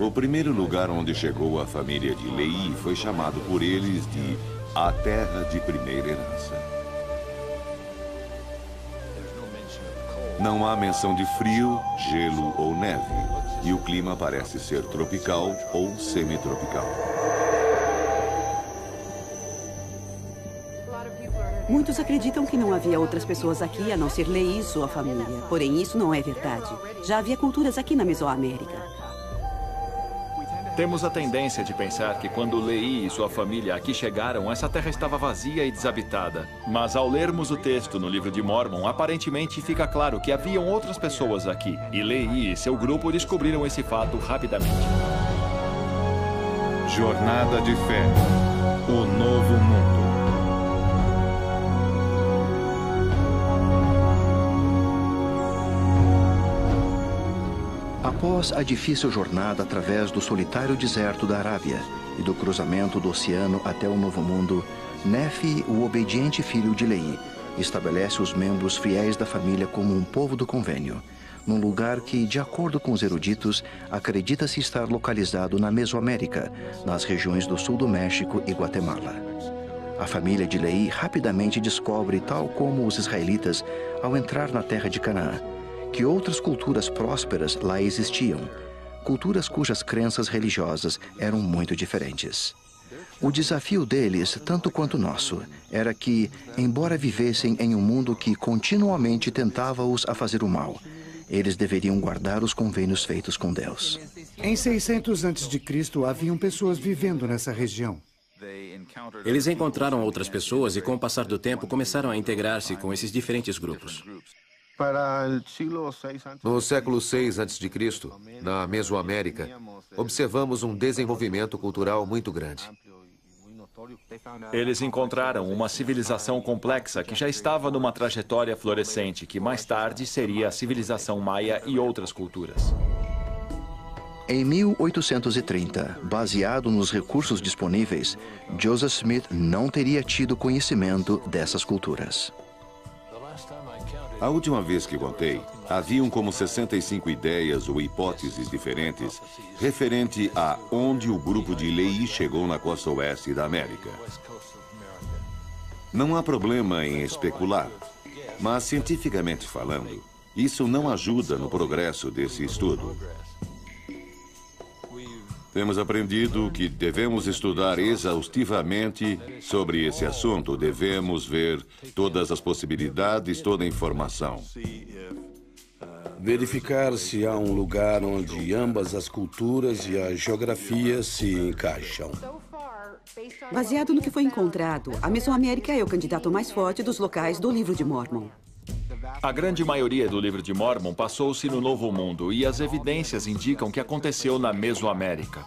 O primeiro lugar onde chegou a família de Lei foi chamado por eles de a Terra de Primeira Herança. Não há menção de frio, gelo ou neve, e o clima parece ser tropical ou semitropical. Muitos acreditam que não havia outras pessoas aqui a não ser Lei e sua família. Porém, isso não é verdade. Já havia culturas aqui na Mesoamérica. Temos a tendência de pensar que quando Lei e sua família aqui chegaram, essa terra estava vazia e desabitada. Mas ao lermos o texto no livro de Mormon, aparentemente fica claro que haviam outras pessoas aqui. E Lei e seu grupo descobriram esse fato rapidamente. Jornada de Fé. O Novo Mundo. Após a difícil jornada através do solitário deserto da Arábia e do cruzamento do oceano até o Novo Mundo, Nefi, o obediente filho de Lei, estabelece os membros fiéis da família como um povo do convênio, num lugar que, de acordo com os eruditos, acredita-se estar localizado na Mesoamérica, nas regiões do sul do México e Guatemala. A família de Lei rapidamente descobre, tal como os israelitas, ao entrar na terra de Canaã, que outras culturas prósperas lá existiam, culturas cujas crenças religiosas eram muito diferentes. O desafio deles, tanto quanto nosso, era que, embora vivessem em um mundo que continuamente tentava-os a fazer o mal, eles deveriam guardar os convênios feitos com Deus. Em 600 a.C., haviam pessoas vivendo nessa região. Eles encontraram outras pessoas e, com o passar do tempo, começaram a integrar-se com esses diferentes grupos. No século VI a.C., na Mesoamérica, observamos um desenvolvimento cultural muito grande. Eles encontraram uma civilização complexa que já estava numa trajetória florescente, que mais tarde seria a civilização maia e outras culturas. Em 1830, baseado nos recursos disponíveis, Joseph Smith não teria tido conhecimento dessas culturas. A última vez que contei, haviam como 65 ideias ou hipóteses diferentes referente a onde o grupo de Lei chegou na costa oeste da América. Não há problema em especular, mas cientificamente falando, isso não ajuda no progresso desse estudo. Temos aprendido que devemos estudar exaustivamente sobre esse assunto. Devemos ver todas as possibilidades, toda a informação. Verificar se há um lugar onde ambas as culturas e a geografia se encaixam. Baseado no que foi encontrado, a Mesoamérica é o candidato mais forte dos locais do livro de Mormon. A grande maioria do livro de Mormon passou-se no Novo Mundo e as evidências indicam que aconteceu na Mesoamérica.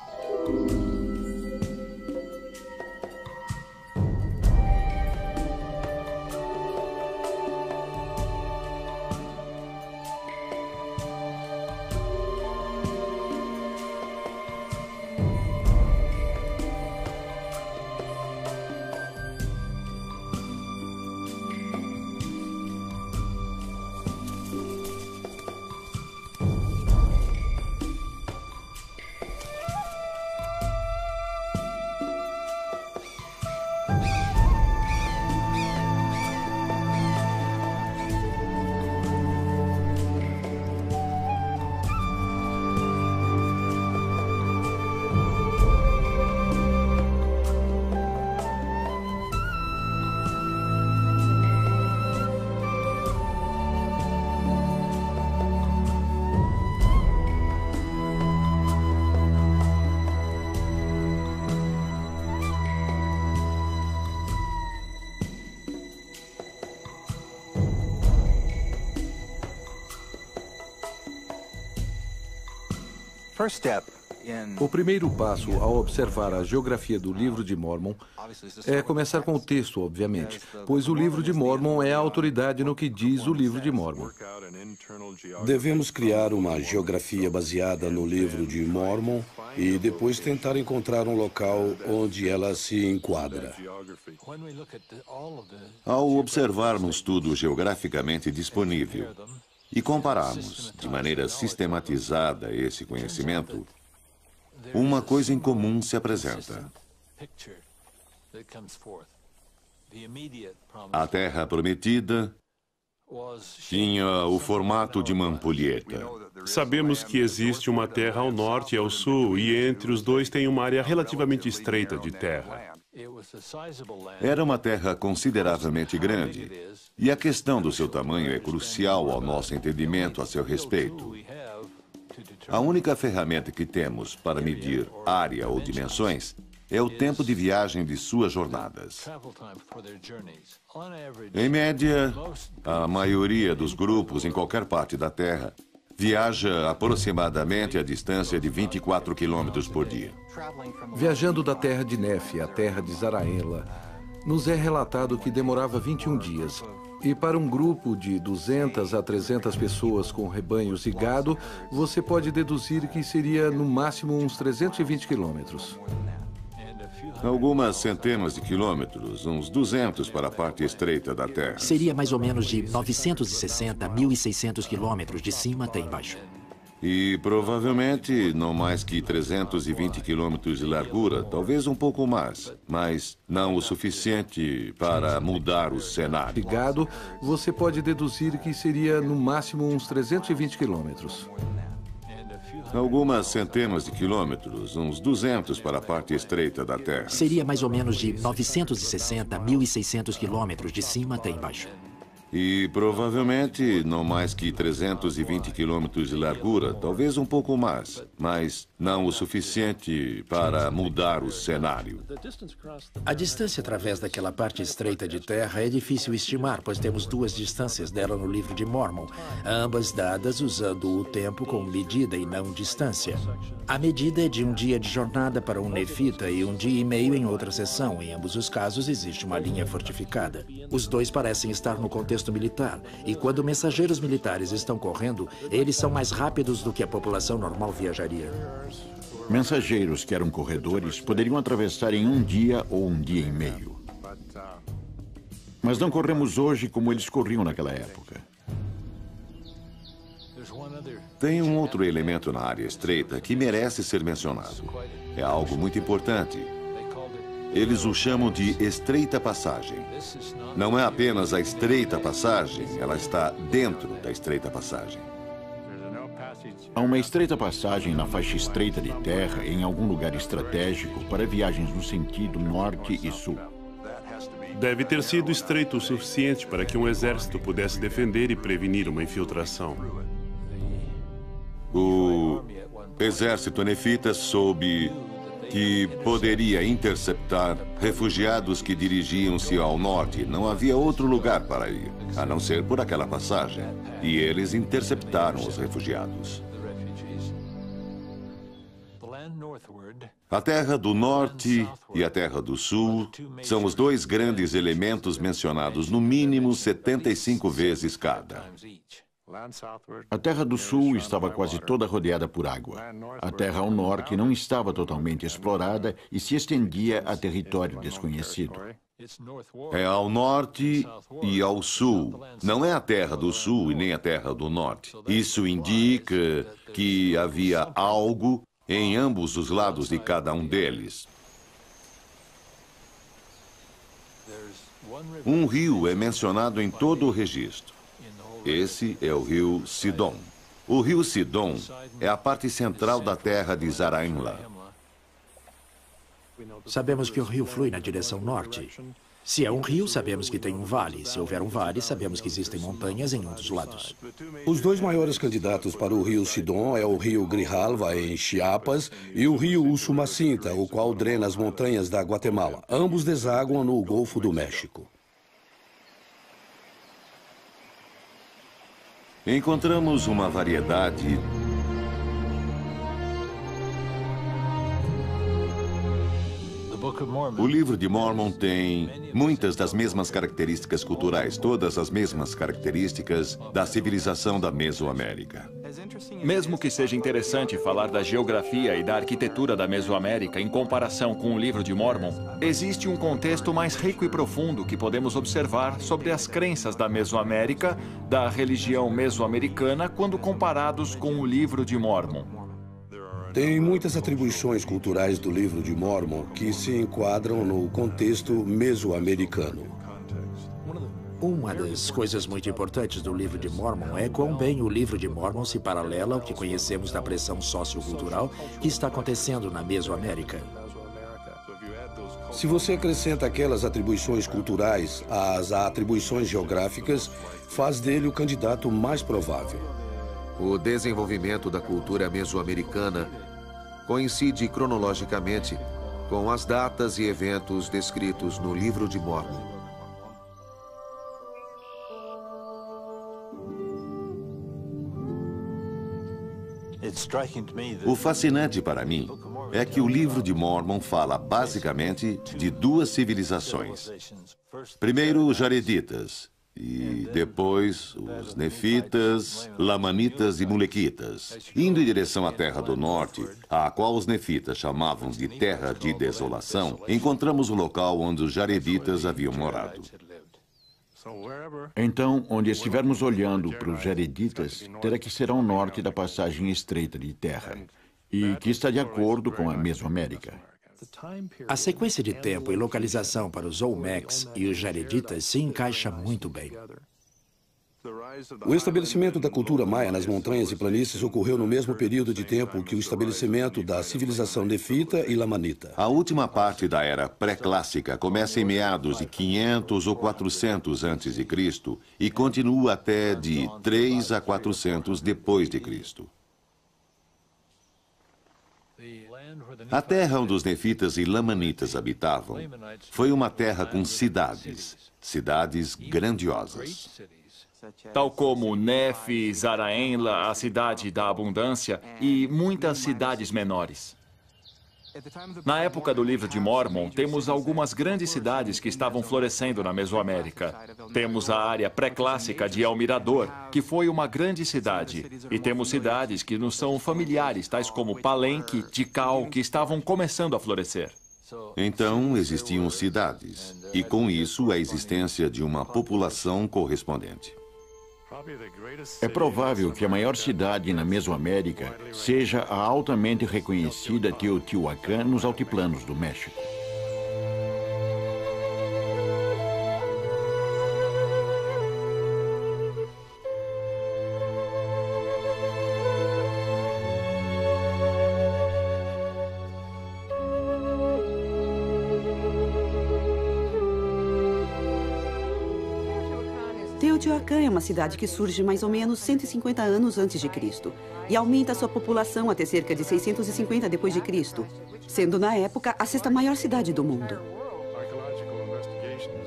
O primeiro passo ao observar a geografia do livro de Mormon é começar com o texto, obviamente, pois o livro de Mormon é a autoridade no que diz o livro de Mormon. Devemos criar uma geografia baseada no livro de Mormon e depois tentar encontrar um local onde ela se enquadra. Ao observarmos tudo geograficamente disponível, e compararmos de maneira sistematizada esse conhecimento, uma coisa em comum se apresenta. A Terra Prometida tinha o formato de uma ampulheta. Sabemos que existe uma terra ao norte e ao sul, e entre os dois tem uma área relativamente estreita de terra. Era uma terra consideravelmente grande, e a questão do seu tamanho é crucial ao nosso entendimento a seu respeito. A única ferramenta que temos para medir área ou dimensões é o tempo de viagem de suas jornadas. Em média, a maioria dos grupos em qualquer parte da Terra viaja aproximadamente a distância de 24 quilômetros por dia. Viajando da terra de Nefe à terra de Zaraela, nos é relatado que demorava 21 dias. E para um grupo de 200 a 300 pessoas com rebanhos e gado, você pode deduzir que seria no máximo uns 320 quilômetros. Algumas centenas de quilômetros, uns 200 para a parte estreita da Terra. Seria mais ou menos de 960 a 1.600 quilômetros de cima até embaixo. E provavelmente não mais que 320 quilômetros de largura, talvez um pouco mais, mas não o suficiente para mudar o cenário. Ligado, você pode deduzir que seria no máximo uns 320 quilômetros. Algumas centenas de quilômetros, uns 200 para a parte estreita da Terra. Seria mais ou menos de 960 a 1.600 quilômetros de cima até embaixo. E provavelmente não mais que 320 quilômetros de largura, talvez um pouco mais, mas não o suficiente para mudar o cenário. A distância através daquela parte estreita de terra é difícil estimar, pois temos duas distâncias dela no livro de Mormon, ambas dadas usando o tempo como medida e não distância. A medida é de um dia de jornada para um nefita e um dia e meio em outra seção. Em ambos os casos existe uma linha fortificada. Os dois parecem estar no contexto militar, e quando mensageiros militares estão correndo, eles são mais rápidos do que a população normal viajaria. Mensageiros que eram corredores poderiam atravessar em um dia ou um dia e meio. Mas não corremos hoje como eles corriam naquela época. Tem um outro elemento na área estreita que merece ser mencionado. É algo muito importante. Eles o chamam de estreita passagem. Não é apenas a estreita passagem, ela está dentro da estreita passagem. Há uma estreita passagem na faixa estreita de terra em algum lugar estratégico para viagens no sentido norte e sul. Deve ter sido estreito o suficiente para que um exército pudesse defender e prevenir uma infiltração. O exército nefita soube que poderia interceptar refugiados que dirigiam-se ao norte. Não havia outro lugar para ir, a não ser por aquela passagem. E eles interceptaram os refugiados. A Terra do Norte e a Terra do Sul são os dois grandes elementos mencionados no mínimo 75 vezes cada. A Terra do Sul estava quase toda rodeada por água. A Terra ao Norte não estava totalmente explorada e se estendia a território desconhecido. É ao norte e ao sul. Não é a Terra do Sul e nem a Terra do Norte. Isso indica que havia algo em ambos os lados de cada um deles. Um rio é mencionado em todo o registro. Esse é o rio Sidon. O rio Sidon é a parte central da terra de Zaraimla. Sabemos que o rio flui na direção norte. Se é um rio, sabemos que tem um vale. Se houver um vale, sabemos que existem montanhas em um dos lados. Os dois maiores candidatos para o rio Sidon é o rio Grijalva, em Chiapas, e o rio Usumacinta, o qual drena as montanhas da Guatemala. Ambos desaguam no Golfo do México. Encontramos uma variedade O livro de Mormon tem muitas das mesmas características culturais, todas as mesmas características da civilização da Mesoamérica. Mesmo que seja interessante falar da geografia e da arquitetura da Mesoamérica em comparação com o livro de Mormon, existe um contexto mais rico e profundo que podemos observar sobre as crenças da Mesoamérica, da religião mesoamericana, quando comparados com o livro de Mormon. Tem muitas atribuições culturais do livro de Mormon que se enquadram no contexto mesoamericano. Uma das coisas muito importantes do livro de Mormon é quão bem o livro de Mormon se paralela ao que conhecemos da pressão sociocultural que está acontecendo na Mesoamérica. Se você acrescenta aquelas atribuições culturais às atribuições geográficas, faz dele o candidato mais provável. O desenvolvimento da cultura mesoamericana coincide cronologicamente com as datas e eventos descritos no Livro de Mormon. O fascinante para mim é que o livro de Mormon fala basicamente de duas civilizações. Primeiro, os Jareditas, e depois os nefitas, lamanitas e mulequitas. Indo em direção à terra do norte, a qual os nefitas chamavam de terra de desolação, encontramos o local onde os jareditas haviam morado. Então, onde estivermos olhando para os jareditas, terá que ser ao norte da passagem estreita de terra, e que está de acordo com a Mesoamérica. A sequência de tempo e localização para os Olmecs e os Jareditas se encaixa muito bem. O estabelecimento da cultura maia nas montanhas e planícies ocorreu no mesmo período de tempo que o estabelecimento da civilização nefita e lamanita. A última parte da era pré-clássica começa em meados de 500 ou 400 a.C. e continua até de 3 a 400 depois de Cristo. A terra onde os nefitas e lamanitas habitavam foi uma terra com cidades, cidades grandiosas. Tal como Nefe, Zaraenla, a cidade da abundância e muitas cidades menores. Na época do livro de Mormon, temos algumas grandes cidades que estavam florescendo na Mesoamérica. Temos a área pré-clássica de El Mirador, que foi uma grande cidade. E temos cidades que nos são familiares, tais como Palenque, Tikal, que estavam começando a florescer. Então, existiam cidades, e com isso a existência de uma população correspondente. É provável que a maior cidade na Mesoamérica seja a altamente reconhecida Teotihuacan nos altiplanos do México. Teotihuacan é uma cidade que surge mais ou menos 150 anos antes de Cristo e aumenta sua população até cerca de 650 depois de Cristo, sendo na época a sexta maior cidade do mundo.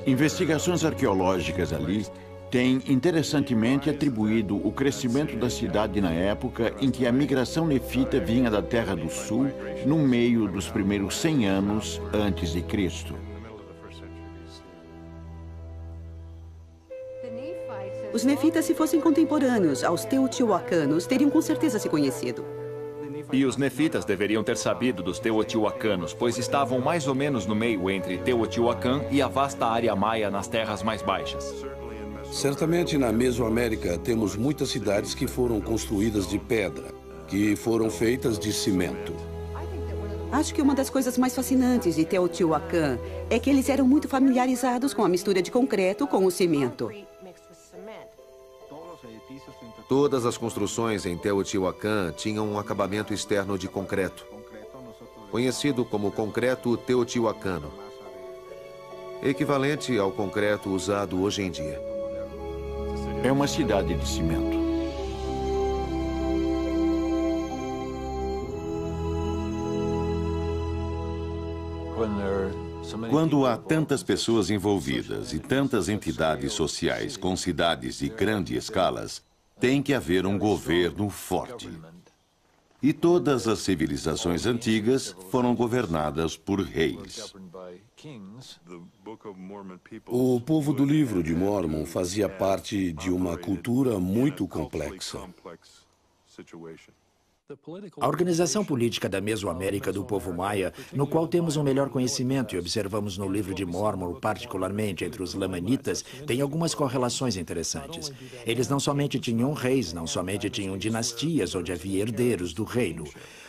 Investigações arqueológicas ali têm interessantemente atribuído o crescimento da cidade na época em que a migração nefita vinha da Terra do Sul no meio dos primeiros 100 anos antes de Cristo. Os nefitas, se fossem contemporâneos aos teotihuacanos, teriam com certeza se conhecido. E os nefitas deveriam ter sabido dos teotihuacanos, pois estavam mais ou menos no meio entre Teotihuacan e a vasta área maia nas terras mais baixas. Certamente na Mesoamérica temos muitas cidades que foram construídas de pedra, que foram feitas de cimento. Acho que uma das coisas mais fascinantes de Teotihuacan é que eles eram muito familiarizados com a mistura de concreto com o cimento. Todas as construções em Teotihuacan tinham um acabamento externo de concreto, conhecido como concreto teotihuacano, equivalente ao concreto usado hoje em dia. É uma cidade de cimento. Quando há tantas pessoas envolvidas e tantas entidades sociais com cidades de grandes escalas, tem que haver um governo forte. E todas as civilizações antigas foram governadas por reis. O povo do livro de Mormon fazia parte de uma cultura muito complexa. A organização política da Mesoamérica do povo maia, no qual temos um melhor conhecimento e observamos no livro de Mormon, particularmente entre os lamanitas, tem algumas correlações interessantes. Eles não somente tinham reis, não somente tinham dinastias onde havia herdeiros do reino.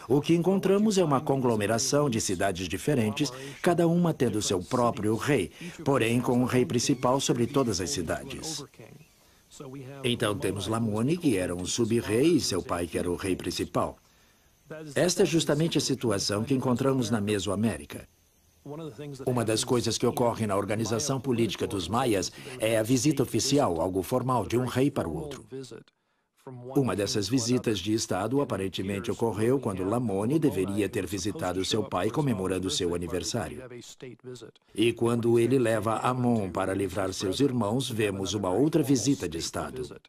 O que encontramos é uma conglomeração de cidades diferentes, cada uma tendo seu próprio rei, porém com um rei principal sobre todas as cidades. Então temos Lamone, que era um sub-rei, e seu pai, que era o rei principal. Esta é justamente a situação que encontramos na Mesoamérica. Uma das coisas que ocorre na organização política dos maias é a visita oficial, algo formal, de um rei para o outro. Uma dessas visitas de Estado aparentemente ocorreu quando Lamone deveria ter visitado seu pai comemorando seu aniversário. E quando ele leva Amon para livrar seus irmãos, vemos uma outra visita de Estado.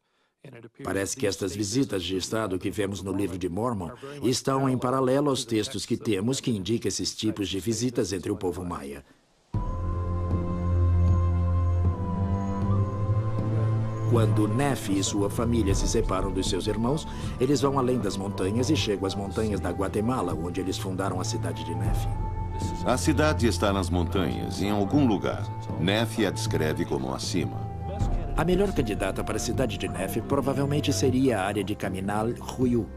Parece que estas visitas de Estado que vemos no livro de Mormon estão em paralelo aos textos que temos que indicam esses tipos de visitas entre o povo maia. Quando Nefe e sua família se separam dos seus irmãos, eles vão além das montanhas e chegam às montanhas da Guatemala, onde eles fundaram a cidade de Nefe. A cidade está nas montanhas, em algum lugar. Nefe a descreve como acima. A melhor candidata para a cidade de Nefe provavelmente seria a área de Caminal Ruyu.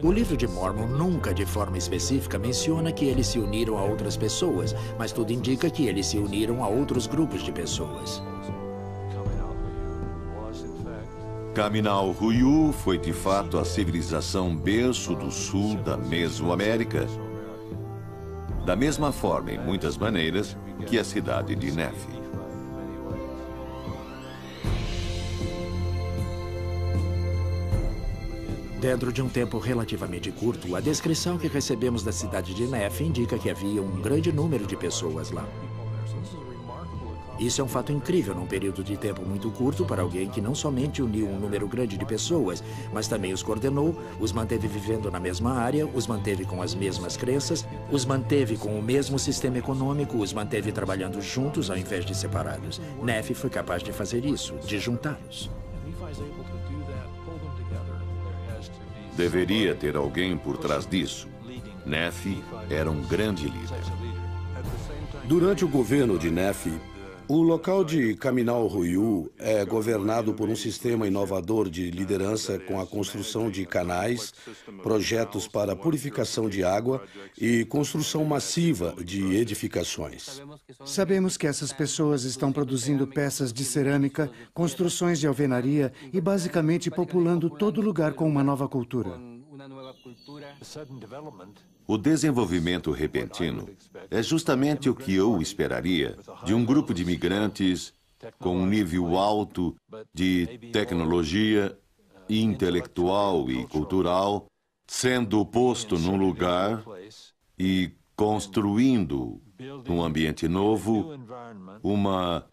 O livro de Mormon nunca, de forma específica, menciona que eles se uniram a outras pessoas, mas tudo indica que eles se uniram a outros grupos de pessoas. Caminal Ruyu foi de fato a civilização berço do sul da Mesoamérica. Da mesma forma, em muitas maneiras, que a cidade de Nefe. Dentro de um tempo relativamente curto, a descrição que recebemos da cidade de Nefe indica que havia um grande número de pessoas lá. Isso é um fato incrível num período de tempo muito curto para alguém que não somente uniu um número grande de pessoas, mas também os coordenou, os manteve vivendo na mesma área, os manteve com as mesmas crenças, os manteve com o mesmo sistema econômico, os manteve trabalhando juntos ao invés de separados. Nefe foi capaz de fazer isso, de juntá-los. Deveria ter alguém por trás disso. Nefe era um grande líder. Durante o governo de Nefe, o local de Caminal Ruiú é governado por um sistema inovador de liderança com a construção de canais, projetos para purificação de água e construção massiva de edificações. Sabemos que essas pessoas estão produzindo peças de cerâmica, construções de alvenaria e basicamente populando todo lugar com uma nova cultura. O desenvolvimento repentino é justamente o que eu esperaria de um grupo de imigrantes com um nível alto de tecnologia intelectual e cultural, sendo posto num lugar e construindo um ambiente novo, uma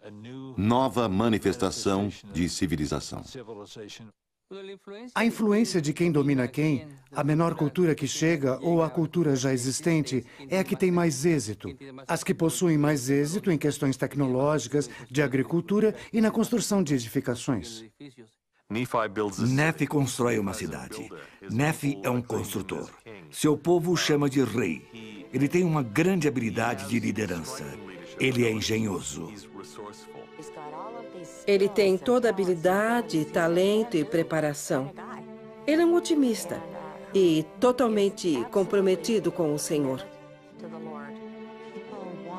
nova manifestação de civilização. A influência de quem domina quem, a menor cultura que chega ou a cultura já existente é a que tem mais êxito. As que possuem mais êxito em questões tecnológicas, de agricultura e na construção de edificações. Nefe constrói uma cidade. Nefe é um construtor. Seu povo o chama de rei. Ele tem uma grande habilidade de liderança. Ele é engenhoso. Ele tem toda a habilidade, talento e preparação. Ele é um otimista e totalmente comprometido com o Senhor.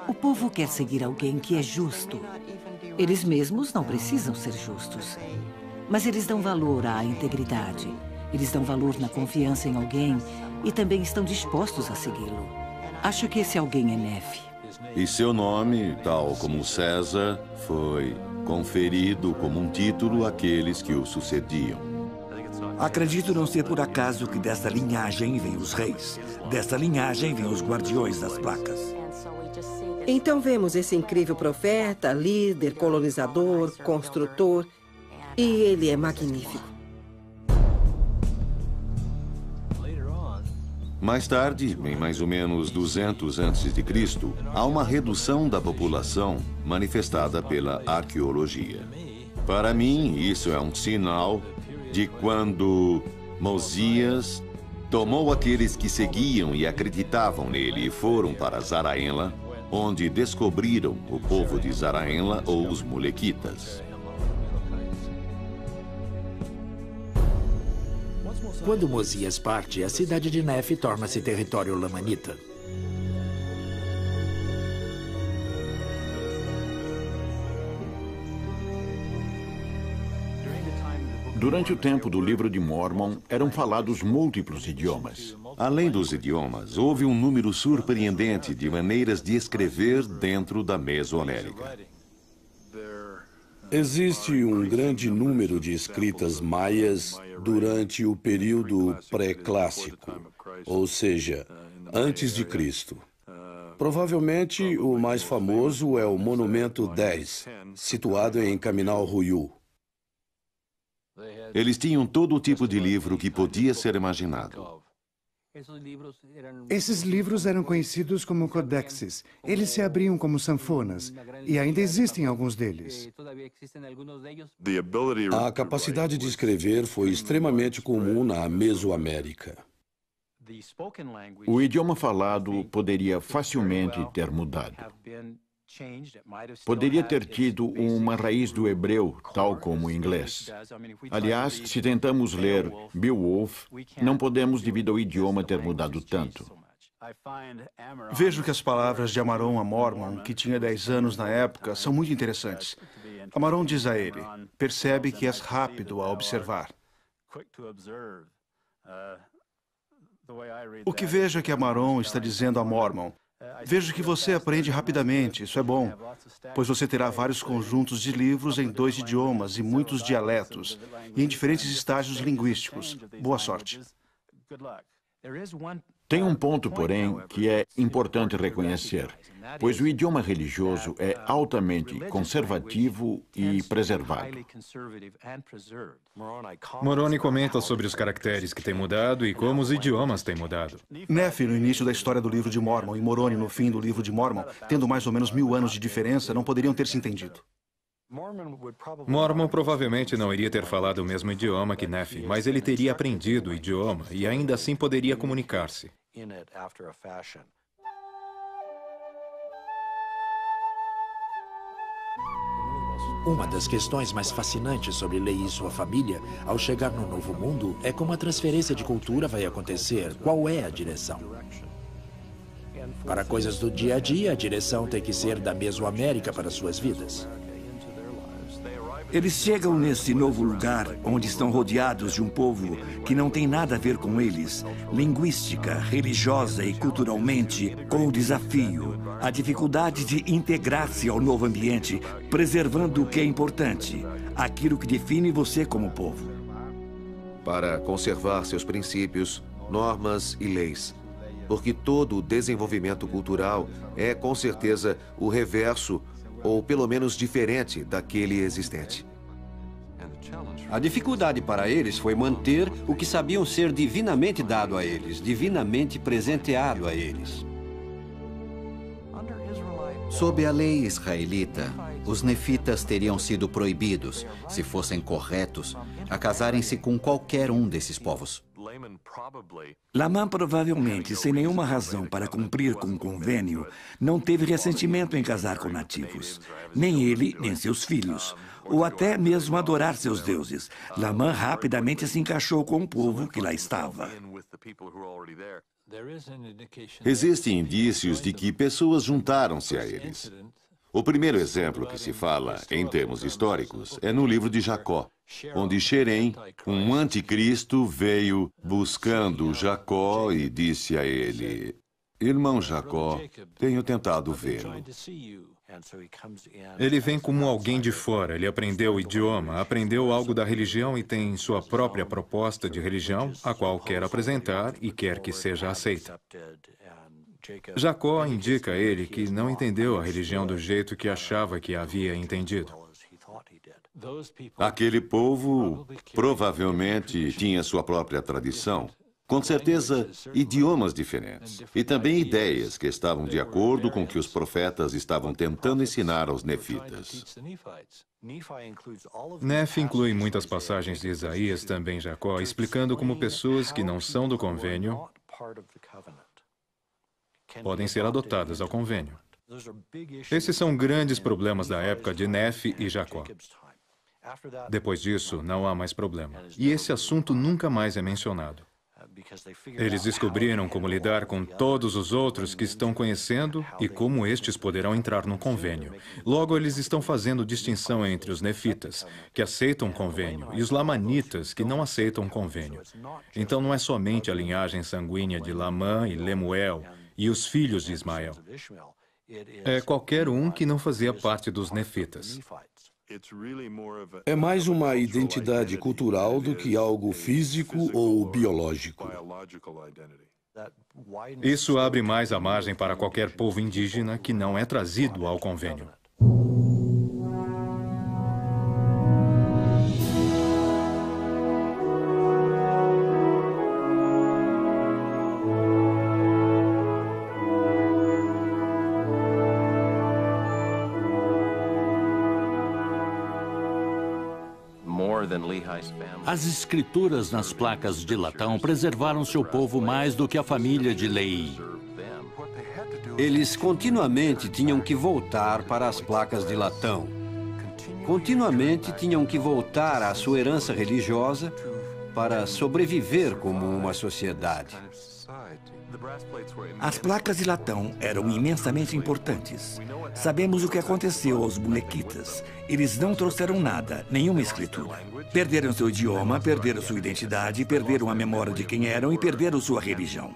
O povo quer seguir alguém que é justo. Eles mesmos não precisam ser justos. Mas eles dão valor à integridade. Eles dão valor na confiança em alguém e também estão dispostos a segui-lo. Acho que esse alguém é Nefe. E seu nome, tal como César, foi conferido como um título àqueles que o sucediam. Acredito não ser por acaso que desta linhagem vêm os reis. Desta linhagem vêm os guardiões das placas. Então vemos esse incrível profeta, líder, colonizador, construtor, e ele é magnífico. Mais tarde, em mais ou menos 200 a.C., há uma redução da população manifestada pela arqueologia. Para mim, isso é um sinal de quando Mosias tomou aqueles que seguiam e acreditavam nele e foram para Zaraenla, onde descobriram o povo de Zaraenla ou os Molequitas. Quando Mosias parte, a cidade de Nef torna-se território lamanita. Durante o tempo do livro de Mormon, eram falados múltiplos idiomas. Além dos idiomas, houve um número surpreendente de maneiras de escrever dentro da Mesoamérica. Existe um grande número de escritas maias durante o período pré-clássico, ou seja, antes de Cristo. Provavelmente o mais famoso é o Monumento 10, situado em Caminal Ruiú. Eles tinham todo tipo de livro que podia ser imaginado. Esses livros eram conhecidos como codexes. Eles se abriam como sanfonas, e ainda existem alguns deles. A capacidade de escrever foi extremamente comum na Mesoamérica. O idioma falado poderia facilmente ter mudado. Poderia ter tido uma raiz do hebreu, tal como o inglês. Aliás, se tentamos ler Beowulf, não podemos devido ao idioma ter mudado tanto. Vejo que as palavras de Amaron a Mormon, que tinha 10 anos na época, são muito interessantes. Amaron diz a ele: percebe que és rápido a observar. O que vejo é que Amaron está dizendo a Mormon: Vejo que você aprende rapidamente, isso é bom, pois você terá vários conjuntos de livros em dois idiomas e muitos dialetos, e em diferentes estágios linguísticos. Boa sorte. Tem um ponto, porém, que é importante reconhecer, pois o idioma religioso é altamente conservativo e preservado. Moroni comenta sobre os caracteres que têm mudado e como os idiomas têm mudado. Nefe, no início da história do livro de Mormon, e Moroni, no fim do livro de Mormon, tendo mais ou menos mil anos de diferença, não poderiam ter se entendido. Mormon provavelmente não iria ter falado o mesmo idioma que Nefe, mas ele teria aprendido o idioma e ainda assim poderia comunicar-se. Uma das questões mais fascinantes sobre Lei e sua família, ao chegar no novo mundo, é como a transferência de cultura vai acontecer, qual é a direção. Para coisas do dia a dia, a direção tem que ser da Mesoamérica para suas vidas. Eles chegam nesse novo lugar onde estão rodeados de um povo que não tem nada a ver com eles, linguística, religiosa e culturalmente, com o desafio, a dificuldade de integrar-se ao novo ambiente, preservando o que é importante, aquilo que define você como povo. Para conservar seus princípios, normas e leis. Porque todo o desenvolvimento cultural é, com certeza, o reverso ou pelo menos diferente daquele existente. A dificuldade para eles foi manter o que sabiam ser divinamente dado a eles, divinamente presenteado a eles. Sob a lei israelita, os nefitas teriam sido proibidos, se fossem corretos, a casarem-se com qualquer um desses povos. Lamã provavelmente, sem nenhuma razão para cumprir com o convênio, não teve ressentimento em casar com nativos. Nem ele, nem seus filhos. Ou até mesmo adorar seus deuses. Lamã rapidamente se encaixou com o povo que lá estava. Existem indícios de que pessoas juntaram-se a eles. O primeiro exemplo que se fala, em termos históricos, é no livro de Jacó, onde Xerém, um anticristo, veio buscando Jacó e disse a ele: Irmão Jacó, tenho tentado vê-lo. Ele vem como alguém de fora, ele aprendeu o idioma, aprendeu algo da religião e tem sua própria proposta de religião, a qual quer apresentar e quer que seja aceita. Jacó indica a ele que não entendeu a religião do jeito que achava que havia entendido. Aquele povo provavelmente tinha sua própria tradição, Com certeza, idiomas diferentes. E também ideias que estavam de acordo com o que os profetas estavam tentando ensinar aos nefitas. Nefe inclui muitas passagens de Isaías, também Jacó, explicando como pessoas que não são do convênio podem ser adotadas ao convênio. Esses são grandes problemas da época de Nefe e Jacó. Depois disso, não há mais problema. E esse assunto nunca mais é mencionado. Eles descobriram como lidar com todos os outros que estão conhecendo e como estes poderão entrar no convênio. Logo, eles estão fazendo distinção entre os nefitas, que aceitam convênio, e os lamanitas, que não aceitam convênio. Então, não é somente a linhagem sanguínea de Lamã e Lemuel e os filhos de Ismael. É qualquer um que não fazia parte dos nefitas. É mais uma identidade cultural do que algo físico ou biológico. Isso abre mais a margem para qualquer povo indígena que não é trazido ao convênio. As escrituras nas placas de latão preservaram seu povo mais do que a família de Lei. Eles continuamente tinham que voltar para as placas de latão. Continuamente tinham que voltar à sua herança religiosa para sobreviver como uma sociedade. As placas de latão eram imensamente importantes. Sabemos o que aconteceu aos bonequitas. Eles não trouxeram nada, nenhuma escritura. Perderam seu idioma, perderam sua identidade, perderam a memória de quem eram e perderam sua religião.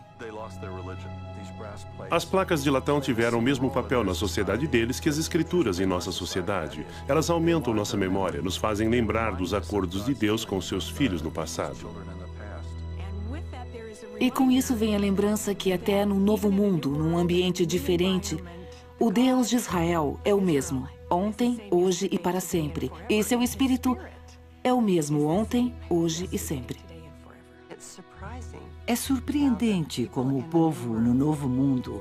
As placas de latão tiveram o mesmo papel na sociedade deles que as escrituras em nossa sociedade. Elas aumentam nossa memória, nos fazem lembrar dos acordos de Deus com seus filhos no passado. E com isso vem a lembrança que até no novo mundo, num ambiente diferente, o Deus de Israel é o mesmo, ontem, hoje e para sempre. E seu espírito é o mesmo ontem, hoje e sempre. É surpreendente como o povo no Novo Mundo,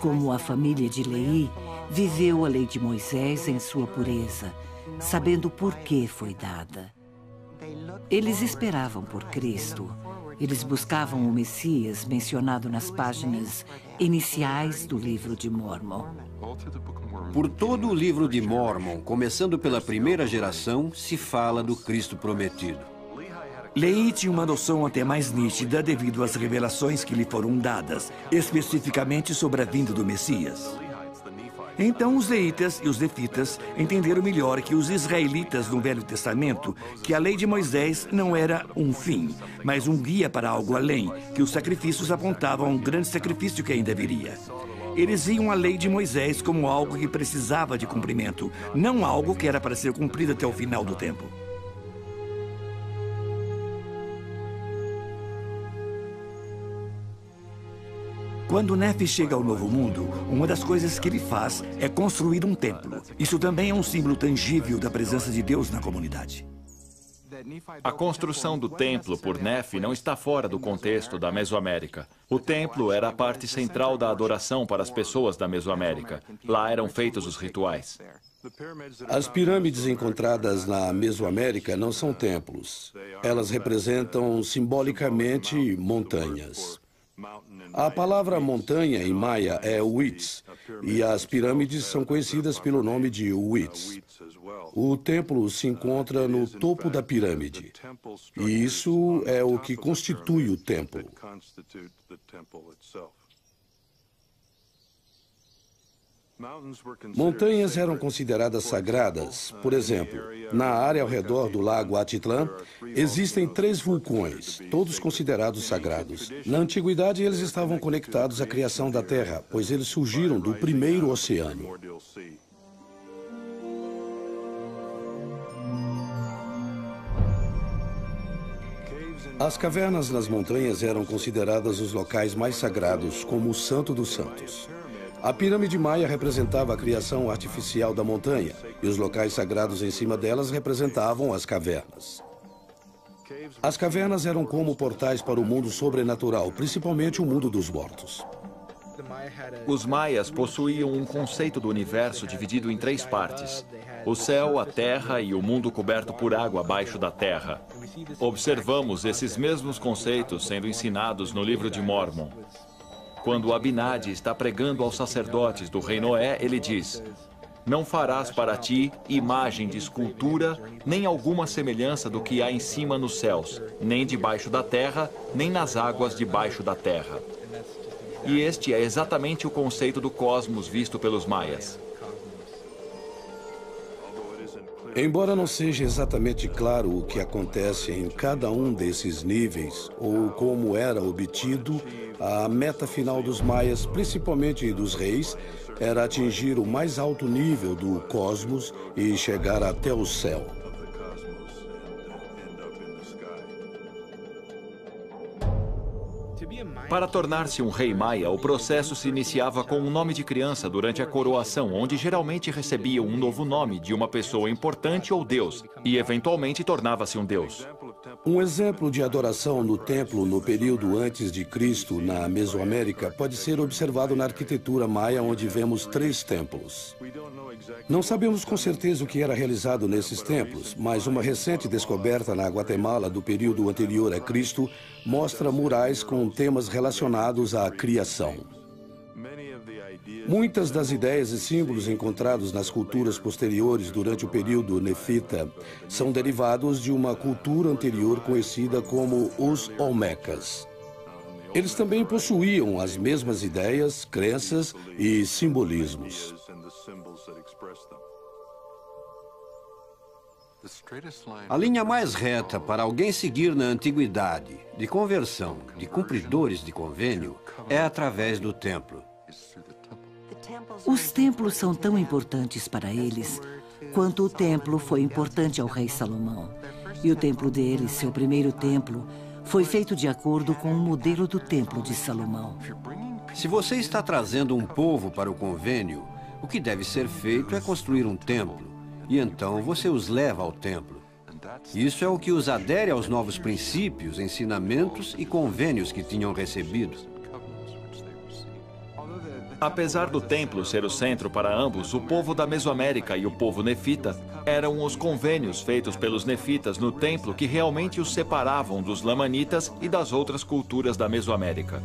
como a família de Lei, viveu a lei de Moisés em sua pureza, sabendo por que foi dada. Eles esperavam por Cristo eles buscavam o Messias mencionado nas páginas iniciais do livro de Mormon. Por todo o livro de Mormon, começando pela primeira geração, se fala do Cristo prometido. Lei tinha uma noção até mais nítida devido às revelações que lhe foram dadas, especificamente sobre a vinda do Messias. Então os leitas e os nefitas entenderam melhor que os israelitas no Velho Testamento que a lei de Moisés não era um fim, mas um guia para algo além, que os sacrifícios apontavam a um grande sacrifício que ainda viria. Eles viam a lei de Moisés como algo que precisava de cumprimento, não algo que era para ser cumprido até o final do tempo. Quando Nefe chega ao Novo Mundo, uma das coisas que ele faz é construir um templo. Isso também é um símbolo tangível da presença de Deus na comunidade. A construção do templo por Nefe não está fora do contexto da Mesoamérica. O templo era a parte central da adoração para as pessoas da Mesoamérica. Lá eram feitos os rituais. As pirâmides encontradas na Mesoamérica não são templos. Elas representam simbolicamente montanhas. A palavra montanha em maia é Witz, e as pirâmides são conhecidas pelo nome de Witz. O templo se encontra no topo da pirâmide, e isso é o que constitui o templo. Montanhas eram consideradas sagradas. Por exemplo, na área ao redor do lago Atitlã, existem três vulcões, todos considerados sagrados. Na antiguidade, eles estavam conectados à criação da Terra, pois eles surgiram do primeiro oceano. As cavernas nas montanhas eram consideradas os locais mais sagrados, como o Santo dos Santos. A pirâmide maia representava a criação artificial da montanha, e os locais sagrados em cima delas representavam as cavernas. As cavernas eram como portais para o mundo sobrenatural, principalmente o mundo dos mortos. Os maias possuíam um conceito do universo dividido em três partes: o céu, a terra e o mundo coberto por água abaixo da terra. Observamos esses mesmos conceitos sendo ensinados no livro de Mormon. Quando Abinadi está pregando aos sacerdotes do rei Noé, ele diz: Não farás para ti imagem de escultura, nem alguma semelhança do que há em cima nos céus, nem debaixo da terra, nem nas águas debaixo da terra. E este é exatamente o conceito do cosmos visto pelos maias. Embora não seja exatamente claro o que acontece em cada um desses níveis ou como era obtido, a meta final dos maias, principalmente dos reis, era atingir o mais alto nível do cosmos e chegar até o céu. Para tornar-se um rei maia, o processo se iniciava com um nome de criança durante a coroação, onde geralmente recebia um novo nome de uma pessoa importante ou deus, e eventualmente tornava-se um deus. Um exemplo de adoração no templo no período antes de Cristo na Mesoamérica pode ser observado na arquitetura maia, onde vemos três templos. Não sabemos com certeza o que era realizado nesses templos, mas uma recente descoberta na Guatemala do período anterior a Cristo mostra murais com temas relacionados à criação. Muitas das ideias e símbolos encontrados nas culturas posteriores durante o período nefita são derivados de uma cultura anterior conhecida como os Olmecas. Eles também possuíam as mesmas ideias, crenças e simbolismos. A linha mais reta para alguém seguir na antiguidade, de conversão, de cumpridores de convênio, é através do templo. Os templos são tão importantes para eles quanto o templo foi importante ao rei Salomão. E o templo deles, seu primeiro templo, foi feito de acordo com o modelo do templo de Salomão. Se você está trazendo um povo para o convênio, o que deve ser feito é construir um templo e então você os leva ao templo. Isso é o que os adere aos novos princípios, ensinamentos e convênios que tinham recebido. Apesar do templo ser o centro para ambos, o povo da Mesoamérica e o povo nefita eram os convênios feitos pelos nefitas no templo que realmente os separavam dos lamanitas e das outras culturas da Mesoamérica.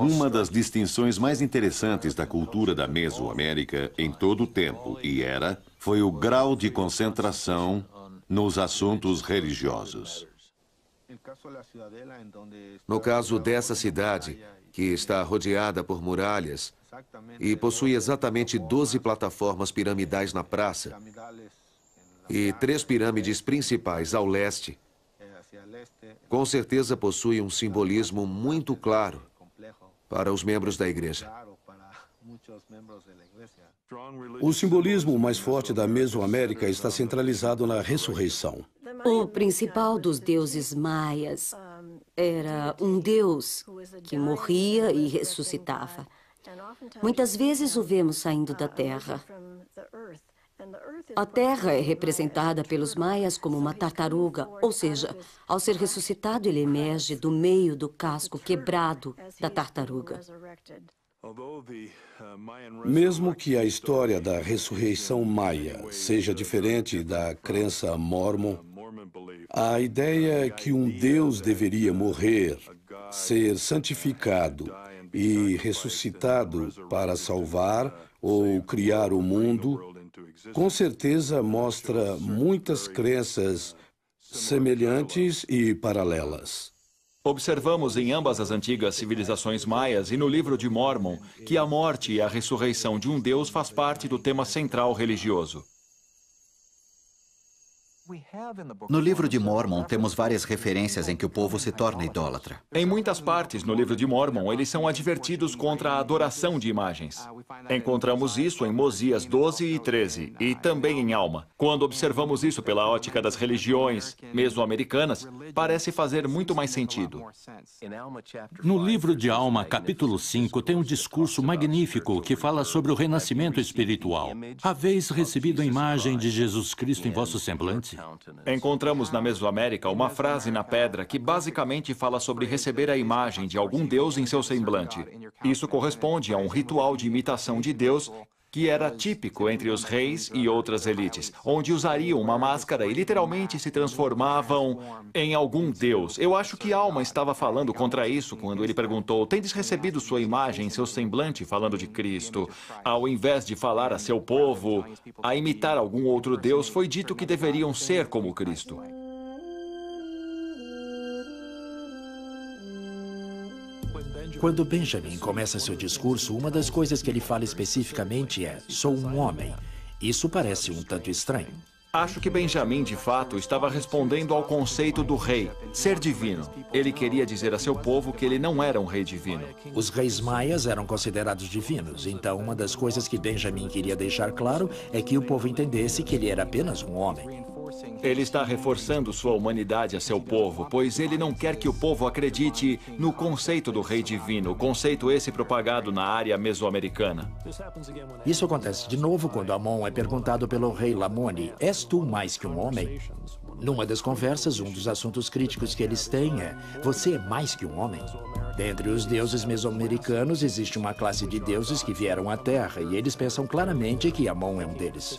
Uma das distinções mais interessantes da cultura da Mesoamérica em todo o tempo e era foi o grau de concentração nos assuntos religiosos. No caso dessa cidade, que está rodeada por muralhas e possui exatamente 12 plataformas piramidais na praça e três pirâmides principais ao leste, com certeza possui um simbolismo muito claro para os membros da igreja. O simbolismo mais forte da Mesoamérica está centralizado na ressurreição. O principal dos deuses maias era um deus que morria e ressuscitava. Muitas vezes o vemos saindo da terra. A terra é representada pelos maias como uma tartaruga, ou seja, ao ser ressuscitado, ele emerge do meio do casco quebrado da tartaruga. Mesmo que a história da ressurreição maia seja diferente da crença mormon, a ideia que um Deus deveria morrer, ser santificado e ressuscitado para salvar ou criar o mundo com certeza mostra muitas crenças semelhantes e paralelas. Observamos em ambas as antigas civilizações maias e no livro de Mormon que a morte e a ressurreição de um Deus faz parte do tema central religioso. No livro de Mormon, temos várias referências em que o povo se torna idólatra. Em muitas partes no livro de Mormon, eles são advertidos contra a adoração de imagens. Encontramos isso em Mosias 12 e 13 e também em Alma. Quando observamos isso pela ótica das religiões mesoamericanas, parece fazer muito mais sentido. No livro de Alma, capítulo 5, tem um discurso magnífico que fala sobre o renascimento espiritual. Haveis recebido a imagem de Jesus Cristo em vosso semblante? Encontramos na Mesoamérica uma frase na pedra que basicamente fala sobre receber a imagem de algum deus em seu semblante. Isso corresponde a um ritual de imitação de Deus que era típico entre os reis e outras elites, onde usariam uma máscara e literalmente se transformavam em algum deus. Eu acho que Alma estava falando contra isso quando ele perguntou: Tendes recebido sua imagem, seu semblante, falando de Cristo? Ao invés de falar a seu povo a imitar algum outro deus, foi dito que deveriam ser como Cristo. Quando Benjamin começa seu discurso, uma das coisas que ele fala especificamente é: sou um homem. Isso parece um tanto estranho. Acho que Benjamin, de fato, estava respondendo ao conceito do rei, ser divino. Ele queria dizer a seu povo que ele não era um rei divino. Os reis maias eram considerados divinos, então uma das coisas que Benjamin queria deixar claro é que o povo entendesse que ele era apenas um homem. Ele está reforçando sua humanidade a seu povo, pois ele não quer que o povo acredite no conceito do rei divino, conceito esse propagado na área mesoamericana. Isso acontece de novo quando Amon é perguntado pelo rei Lamoni: És tu mais que um homem? Numa das conversas, um dos assuntos críticos que eles têm é: Você é mais que um homem? Dentre os deuses mesoamericanos, existe uma classe de deuses que vieram à Terra e eles pensam claramente que Amon é um deles.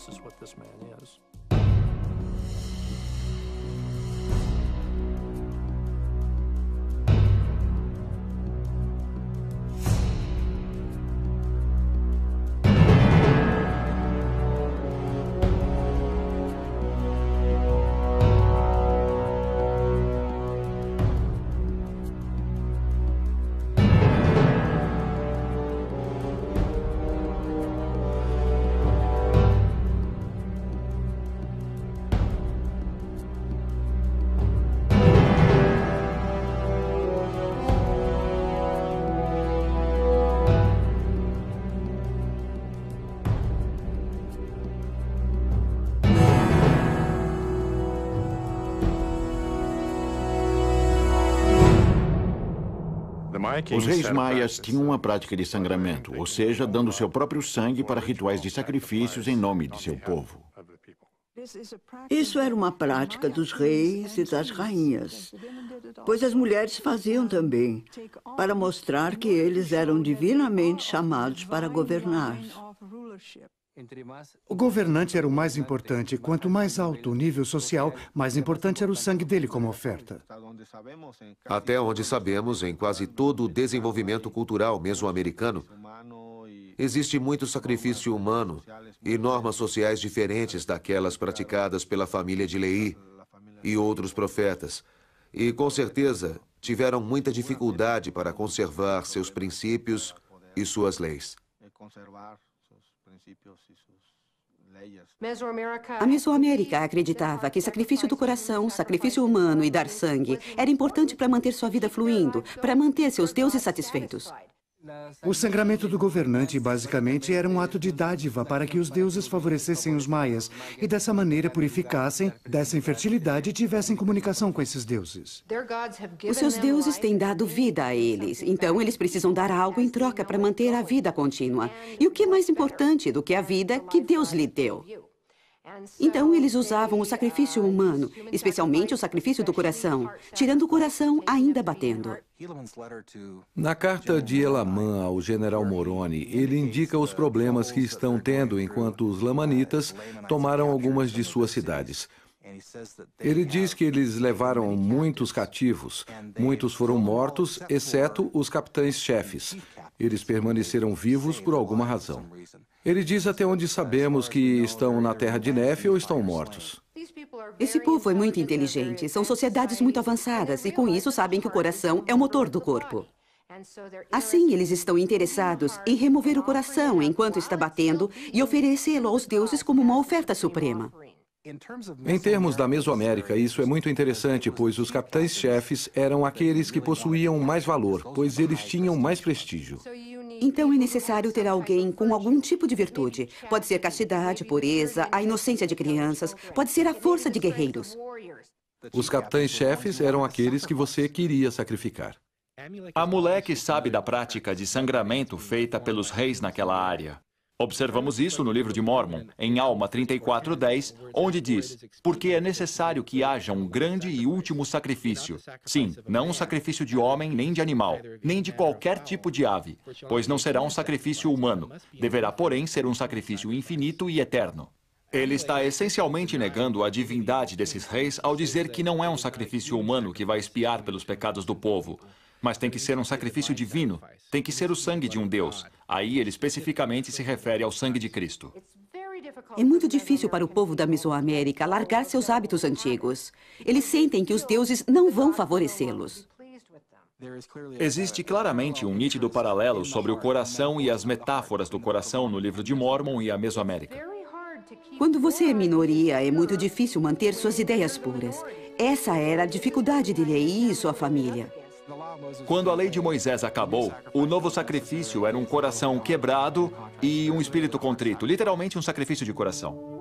Os reis maias tinham uma prática de sangramento, ou seja, dando seu próprio sangue para rituais de sacrifícios em nome de seu povo. Isso era uma prática dos reis e das rainhas, pois as mulheres faziam também, para mostrar que eles eram divinamente chamados para governar. O governante era o mais importante. Quanto mais alto o nível social, mais importante era o sangue dele como oferta. Até onde sabemos, em quase todo o desenvolvimento cultural mesoamericano, existe muito sacrifício humano e normas sociais diferentes daquelas praticadas pela família de Leí e outros profetas. E, com certeza, tiveram muita dificuldade para conservar seus princípios e suas leis. A Mesoamérica acreditava que sacrifício do coração, sacrifício humano e dar sangue era importante para manter sua vida fluindo, para manter seus deuses satisfeitos. O sangramento do governante basicamente era um ato de dádiva para que os deuses favorecessem os maias e dessa maneira purificassem, dessem fertilidade e tivessem comunicação com esses deuses. Os seus deuses têm dado vida a eles, então eles precisam dar algo em troca para manter a vida contínua. E o que é mais importante do que a vida que Deus lhe deu? Então eles usavam o sacrifício humano, especialmente o sacrifício do coração, tirando o coração ainda batendo. Na carta de Elamã ao general Moroni, ele indica os problemas que estão tendo enquanto os lamanitas tomaram algumas de suas cidades. Ele diz que eles levaram muitos cativos, muitos foram mortos, exceto os capitães-chefes. Eles permaneceram vivos por alguma razão. Ele diz até onde sabemos que estão na terra de Nefe ou estão mortos. Esse povo é muito inteligente, são sociedades muito avançadas e com isso sabem que o coração é o motor do corpo. Assim, eles estão interessados em remover o coração enquanto está batendo e oferecê-lo aos deuses como uma oferta suprema. Em termos da Mesoamérica, isso é muito interessante, pois os capitães-chefes eram aqueles que possuíam mais valor, pois eles tinham mais prestígio. Então é necessário ter alguém com algum tipo de virtude. Pode ser castidade, pureza, a inocência de crianças, pode ser a força de guerreiros. Os capitães-chefes eram aqueles que você queria sacrificar. A moleque sabe da prática de sangramento feita pelos reis naquela área. Observamos isso no livro de Mormon, em Alma 34:10, onde diz: Porque é necessário que haja um grande e último sacrifício. Sim, não um sacrifício de homem nem de animal, nem de qualquer tipo de ave, pois não será um sacrifício humano. Deverá, porém, ser um sacrifício infinito e eterno. Ele está essencialmente negando a divindade desses reis ao dizer que não é um sacrifício humano que vai espiar pelos pecados do povo, mas tem que ser um sacrifício divino, tem que ser o sangue de um Deus. Aí ele especificamente se refere ao sangue de Cristo. É muito difícil para o povo da Mesoamérica largar seus hábitos antigos. Eles sentem que os deuses não vão favorecê-los. Existe claramente um nítido paralelo sobre o coração e as metáforas do coração no livro de Mormon e a Mesoamérica. Quando você é minoria, é muito difícil manter suas ideias puras. Essa era a dificuldade de Lei e sua família. Quando a lei de Moisés acabou, o novo sacrifício era um coração quebrado e um espírito contrito literalmente um sacrifício de coração.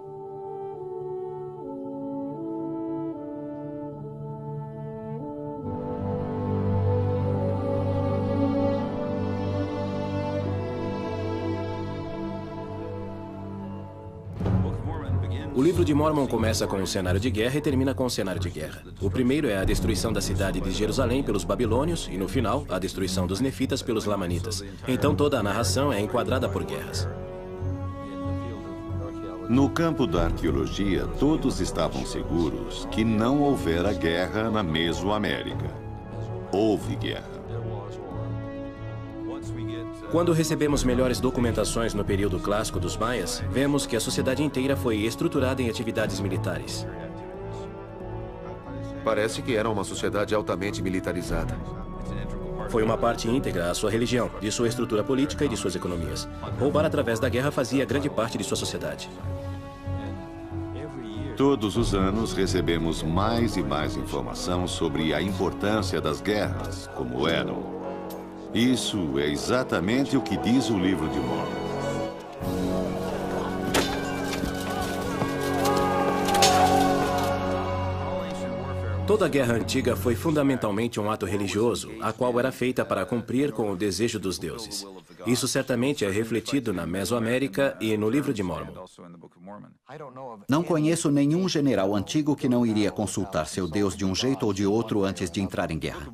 Livro de Mormon começa com um cenário de guerra e termina com um cenário de guerra. O primeiro é a destruição da cidade de Jerusalém pelos babilônios e, no final, a destruição dos nefitas pelos lamanitas. Então toda a narração é enquadrada por guerras. No campo da arqueologia, todos estavam seguros que não houvera guerra na Mesoamérica. Houve guerra. Quando recebemos melhores documentações no período clássico dos maias, vemos que a sociedade inteira foi estruturada em atividades militares. Parece que era uma sociedade altamente militarizada. Foi uma parte íntegra à sua religião, de sua estrutura política e de suas economias. Roubar através da guerra fazia grande parte de sua sociedade. Todos os anos recebemos mais e mais informação sobre a importância das guerras, como eram. Isso é exatamente o que diz o livro de Mormon. Toda a guerra antiga foi fundamentalmente um ato religioso, a qual era feita para cumprir com o desejo dos deuses. Isso certamente é refletido na Mesoamérica e no livro de Mormon. Não conheço nenhum general antigo que não iria consultar seu Deus de um jeito ou de outro antes de entrar em guerra.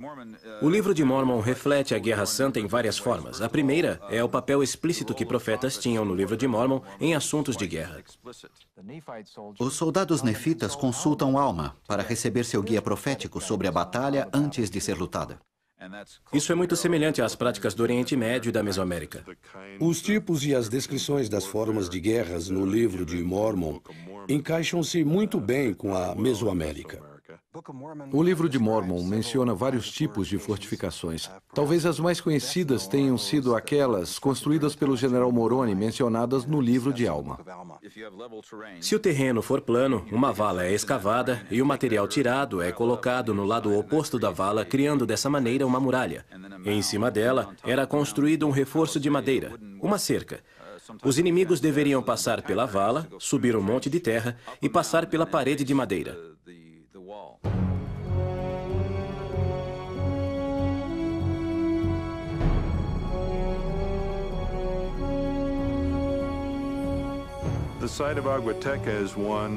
O livro de Mormon reflete a Guerra Santa em várias formas. A primeira é o papel explícito que profetas tinham no livro de Mormon em assuntos de guerra. Os soldados nefitas consultam Alma para receber seu guia profético sobre a batalha antes de ser lutada. Isso é muito semelhante às práticas do Oriente Médio e da Mesoamérica. Os tipos e as descrições das formas de guerras no livro de Mormon encaixam-se muito bem com a Mesoamérica. O livro de Mormon menciona vários tipos de fortificações. Talvez as mais conhecidas tenham sido aquelas construídas pelo general Moroni mencionadas no livro de Alma. Se o terreno for plano, uma vala é escavada e o material tirado é colocado no lado oposto da vala, criando dessa maneira uma muralha. Em cima dela era construído um reforço de madeira, uma cerca. Os inimigos deveriam passar pela vala, subir um monte de terra e passar pela parede de madeira.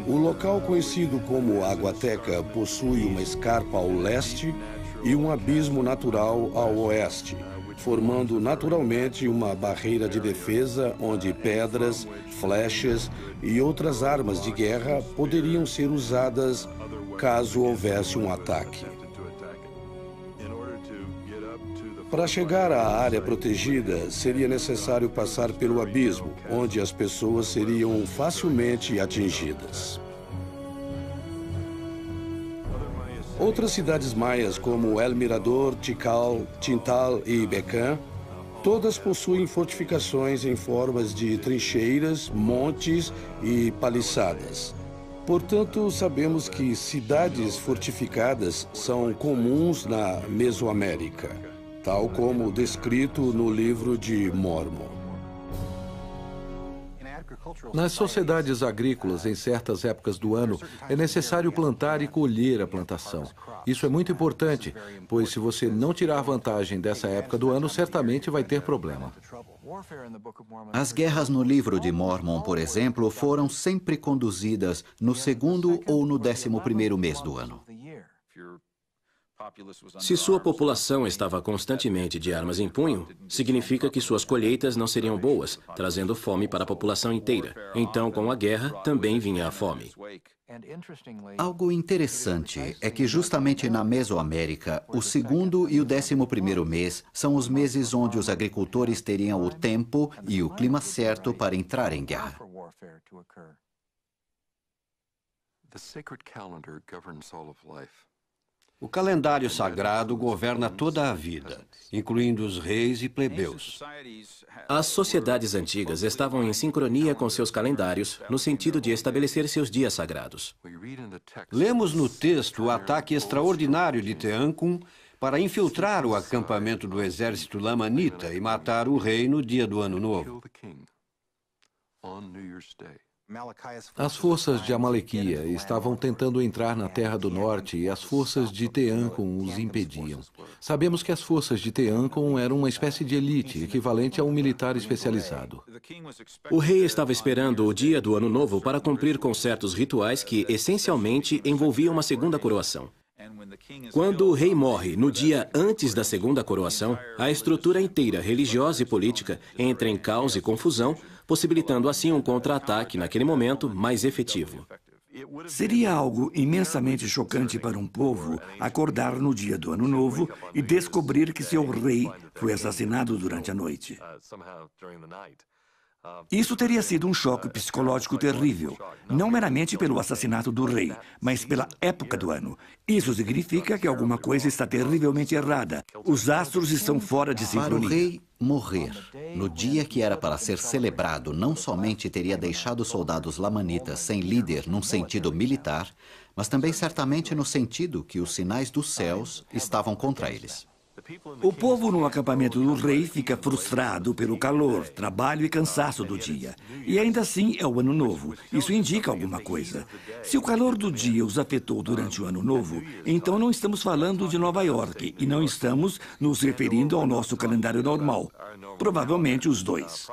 O local conhecido como Aguateca possui uma escarpa ao leste e um abismo natural ao oeste, formando naturalmente uma barreira de defesa onde pedras, flechas e outras armas de guerra poderiam ser usadas caso houvesse um ataque. Para chegar à área protegida, seria necessário passar pelo abismo, onde as pessoas seriam facilmente atingidas. Outras cidades maias, como El Mirador, Tikal, Tintal e Becan, todas possuem fortificações em formas de trincheiras, montes e paliçadas. Portanto, sabemos que cidades fortificadas são comuns na Mesoamérica, tal como descrito no livro de Mormon. Nas sociedades agrícolas, em certas épocas do ano, é necessário plantar e colher a plantação. Isso é muito importante, pois se você não tirar vantagem dessa época do ano, certamente vai ter problema. As guerras no livro de Mormon, por exemplo, foram sempre conduzidas no segundo ou no décimo primeiro mês do ano. Se sua população estava constantemente de armas em punho, significa que suas colheitas não seriam boas, trazendo fome para a população inteira. Então, com a guerra, também vinha a fome. Algo interessante é que justamente na Mesoamérica, o segundo e o décimo primeiro mês são os meses onde os agricultores teriam o tempo e o clima certo para entrar em guerra. The sacred calendar governs all of life. O calendário sagrado governa toda a vida, incluindo os reis e plebeus. As sociedades antigas estavam em sincronia com seus calendários, no sentido de estabelecer seus dias sagrados. Lemos no texto o ataque extraordinário de Teancum para infiltrar o acampamento do exército lamanita e matar o rei no dia do Ano Novo. As forças de Amalequia estavam tentando entrar na Terra do Norte e as forças de Teancum os impediam. Sabemos que as forças de Teancum eram uma espécie de elite, equivalente a um militar especializado. O rei estava esperando o dia do Ano Novo para cumprir com certos rituais que, essencialmente, envolviam uma segunda coroação. Quando o rei morre no dia antes da segunda coroação, a estrutura inteira, religiosa e política, entra em caos e confusão, possibilitando assim um contra-ataque naquele momento mais efetivo. Seria algo imensamente chocante para um povo acordar no dia do Ano Novo e descobrir que seu rei foi assassinado durante a noite. Isso teria sido um choque psicológico terrível, não meramente pelo assassinato do rei, mas pela época do ano. Isso significa que alguma coisa está terrivelmente errada. Os astros estão fora de sincronia. Para o rei morrer, no dia que era para ser celebrado, não somente teria deixado os soldados lamanitas sem líder num sentido militar, mas também certamente no sentido que os sinais dos céus estavam contra eles. O povo no acampamento do rei fica frustrado pelo calor, trabalho e cansaço do dia. E ainda assim é o ano novo. Isso indica alguma coisa. Se o calor do dia os afetou durante o ano novo, então não estamos falando de Nova York e não estamos nos referindo ao nosso calendário normal. Provavelmente os dois.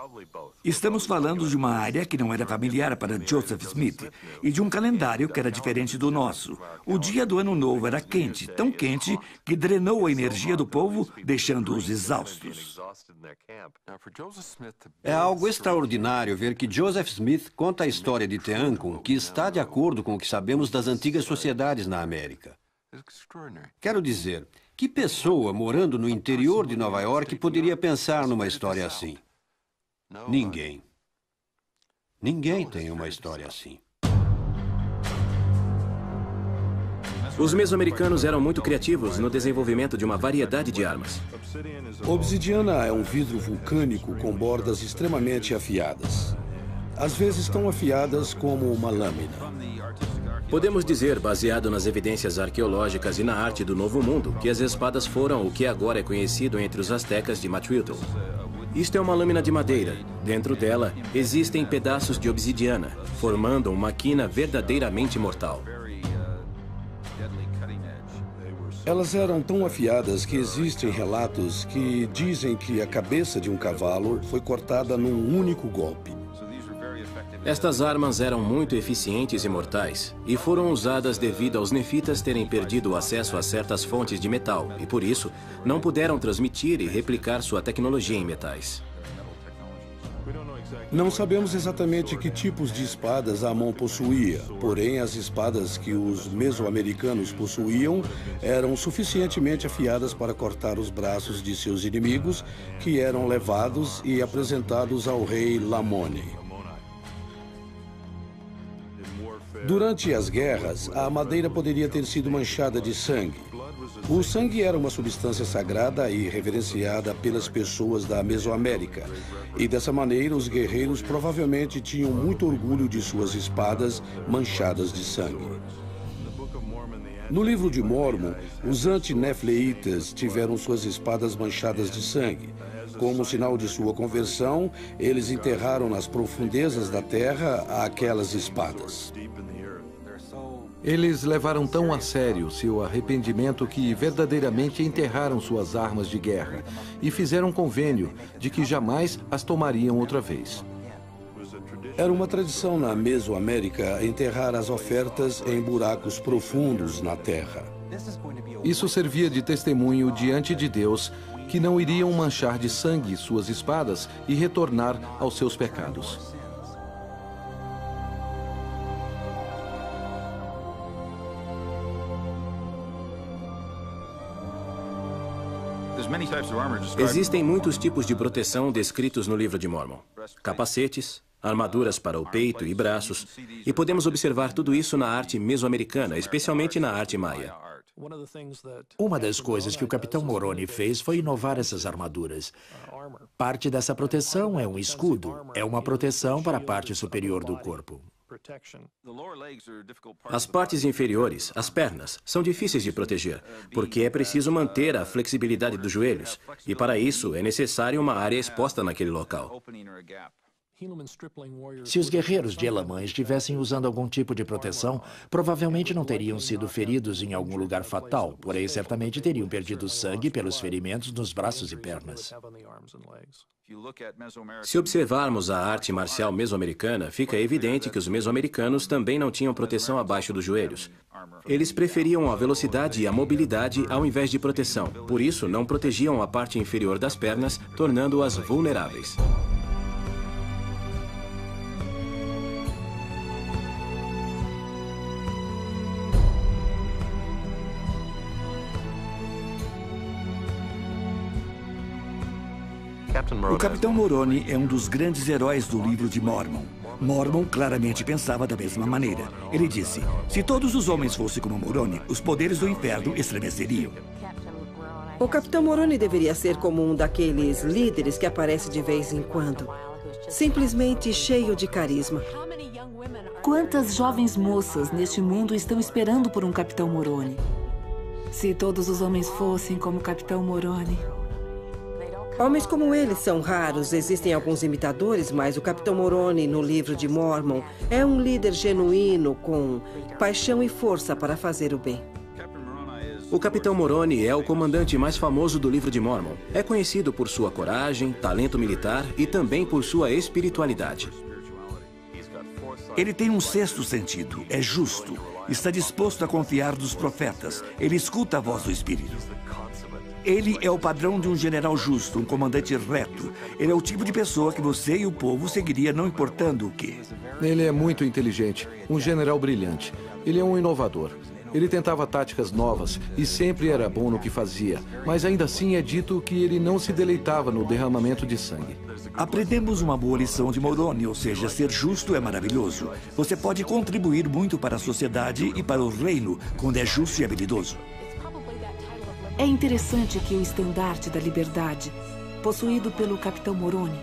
Estamos falando de uma área que não era familiar para Joseph Smith e de um calendário que era diferente do nosso. O dia do ano novo era quente, tão quente que drenou a energia do povo, deixando-os exaustos. É algo extraordinário ver que Joseph Smith conta a história de Teancum, que está de acordo com o que sabemos das antigas sociedades na América. Quero dizer, que pessoa morando no interior de Nova York poderia pensar numa história assim? Ninguém. Ninguém tem uma história assim. Os mesoamericanos eram muito criativos no desenvolvimento de uma variedade de armas. Obsidiana é um vidro vulcânico com bordas extremamente afiadas. Às vezes tão afiadas como uma lâmina. Podemos dizer, baseado nas evidências arqueológicas e na arte do Novo Mundo, que as espadas foram o que agora é conhecido entre os astecas de Matwilton. Isto é uma lâmina de madeira. Dentro dela existem pedaços de obsidiana, formando uma quina verdadeiramente mortal. Elas eram tão afiadas que existem relatos que dizem que a cabeça de um cavalo foi cortada num único golpe. Estas armas eram muito eficientes e mortais, e foram usadas devido aos nefitas terem perdido o acesso a certas fontes de metal, e por isso não puderam transmitir e replicar sua tecnologia em metais. Não sabemos exatamente que tipos de espadas Amon possuía, porém as espadas que os mesoamericanos possuíam eram suficientemente afiadas para cortar os braços de seus inimigos, que eram levados e apresentados ao rei Lamone. Durante as guerras, a madeira poderia ter sido manchada de sangue. O sangue era uma substância sagrada e reverenciada pelas pessoas da Mesoamérica. E dessa maneira, os guerreiros provavelmente tinham muito orgulho de suas espadas manchadas de sangue. No livro de Mormon, os antinefleitas tiveram suas espadas manchadas de sangue. Como sinal de sua conversão, eles enterraram nas profundezas da terra aquelas espadas. Eles levaram tão a sério seu arrependimento que verdadeiramente enterraram suas armas de guerra e fizeram convênio de que jamais as tomariam outra vez. Era uma tradição na Mesoamérica enterrar as ofertas em buracos profundos na terra. Isso servia de testemunho diante de Deus que não iriam manchar de sangue suas espadas e retornar aos seus pecados. Existem muitos tipos de proteção descritos no livro de Mormon: capacetes, armaduras para o peito e braços, e podemos observar tudo isso na arte mesoamericana, especialmente na arte maia. Uma das coisas que o capitão Moroni fez foi inovar essas armaduras. Parte dessa proteção é um escudo, é uma proteção para a parte superior do corpo. As partes inferiores, as pernas, são difíceis de proteger, porque é preciso manter a flexibilidade dos joelhos, e para isso é necessário uma área exposta naquele local. Se os guerreiros de Elamã estivessem usando algum tipo de proteção, provavelmente não teriam sido feridos em algum lugar fatal, porém certamente teriam perdido sangue pelos ferimentos nos braços e pernas. Se observarmos a arte marcial mesoamericana, fica evidente que os mesoamericanos também não tinham proteção abaixo dos joelhos. Eles preferiam a velocidade e a mobilidade ao invés de proteção, por isso não protegiam a parte inferior das pernas, tornando-as vulneráveis. O Capitão Moroni é um dos grandes heróis do livro de Mormon. Mormon claramente pensava da mesma maneira. Ele disse: se todos os homens fossem como Moroni, os poderes do inferno estremeceriam. O Capitão Moroni deveria ser como um daqueles líderes que aparece de vez em quando. Simplesmente cheio de carisma. Quantas jovens moças neste mundo estão esperando por um Capitão Moroni? Se todos os homens fossem como o Capitão Moroni. Homens como ele são raros, existem alguns imitadores, mas o Capitão Moroni, no livro de Mormon, é um líder genuíno com paixão e força para fazer o bem. O Capitão Moroni é o comandante mais famoso do livro de Mormon. É conhecido por sua coragem, talento militar e também por sua espiritualidade. Ele tem um sexto sentido, é justo, está disposto a confiar nos profetas, ele escuta a voz do Espírito. Ele é o padrão de um general justo, um comandante reto. Ele é o tipo de pessoa que você e o povo seguiria não importando o que. Ele é muito inteligente, um general brilhante. Ele é um inovador. Ele tentava táticas novas e sempre era bom no que fazia, mas ainda assim é dito que ele não se deleitava no derramamento de sangue. Aprendemos uma boa lição de Moroni, ou seja, ser justo é maravilhoso. Você pode contribuir muito para a sociedade e para o reino quando é justo e habilidoso. É interessante que o estandarte da liberdade, possuído pelo capitão Moroni,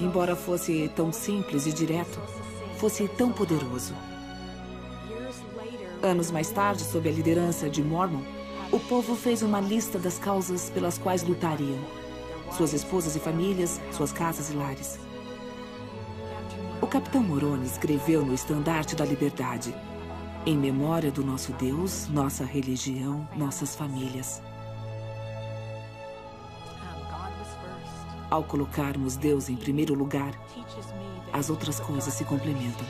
embora fosse tão simples e direto, fosse tão poderoso. Anos mais tarde, sob a liderança de Mormon, o povo fez uma lista das causas pelas quais lutariam: suas esposas e famílias, suas casas e lares. O capitão Moroni escreveu no estandarte da liberdade em memória do nosso Deus, nossa religião, nossas famílias. Ao colocarmos Deus em primeiro lugar, as outras coisas se complementam.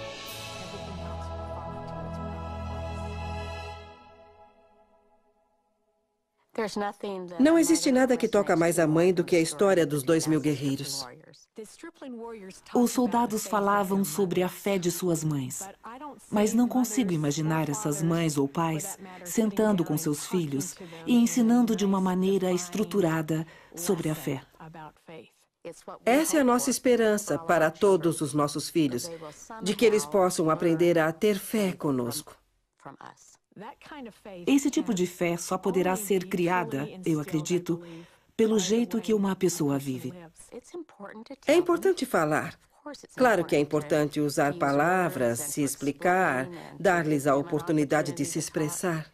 Não existe nada que toca mais a mãe do que a história dos dois mil guerreiros. Os soldados falavam sobre a fé de suas mães, mas não consigo imaginar essas mães ou pais sentando com seus filhos e ensinando de uma maneira estruturada sobre a fé. Essa é a nossa esperança para todos os nossos filhos, de que eles possam aprender a ter fé conosco. Esse tipo de fé só poderá ser criada, eu acredito, pelo jeito que uma pessoa vive. É importante falar. Claro que é importante usar palavras, se explicar, dar-lhes a oportunidade de se expressar.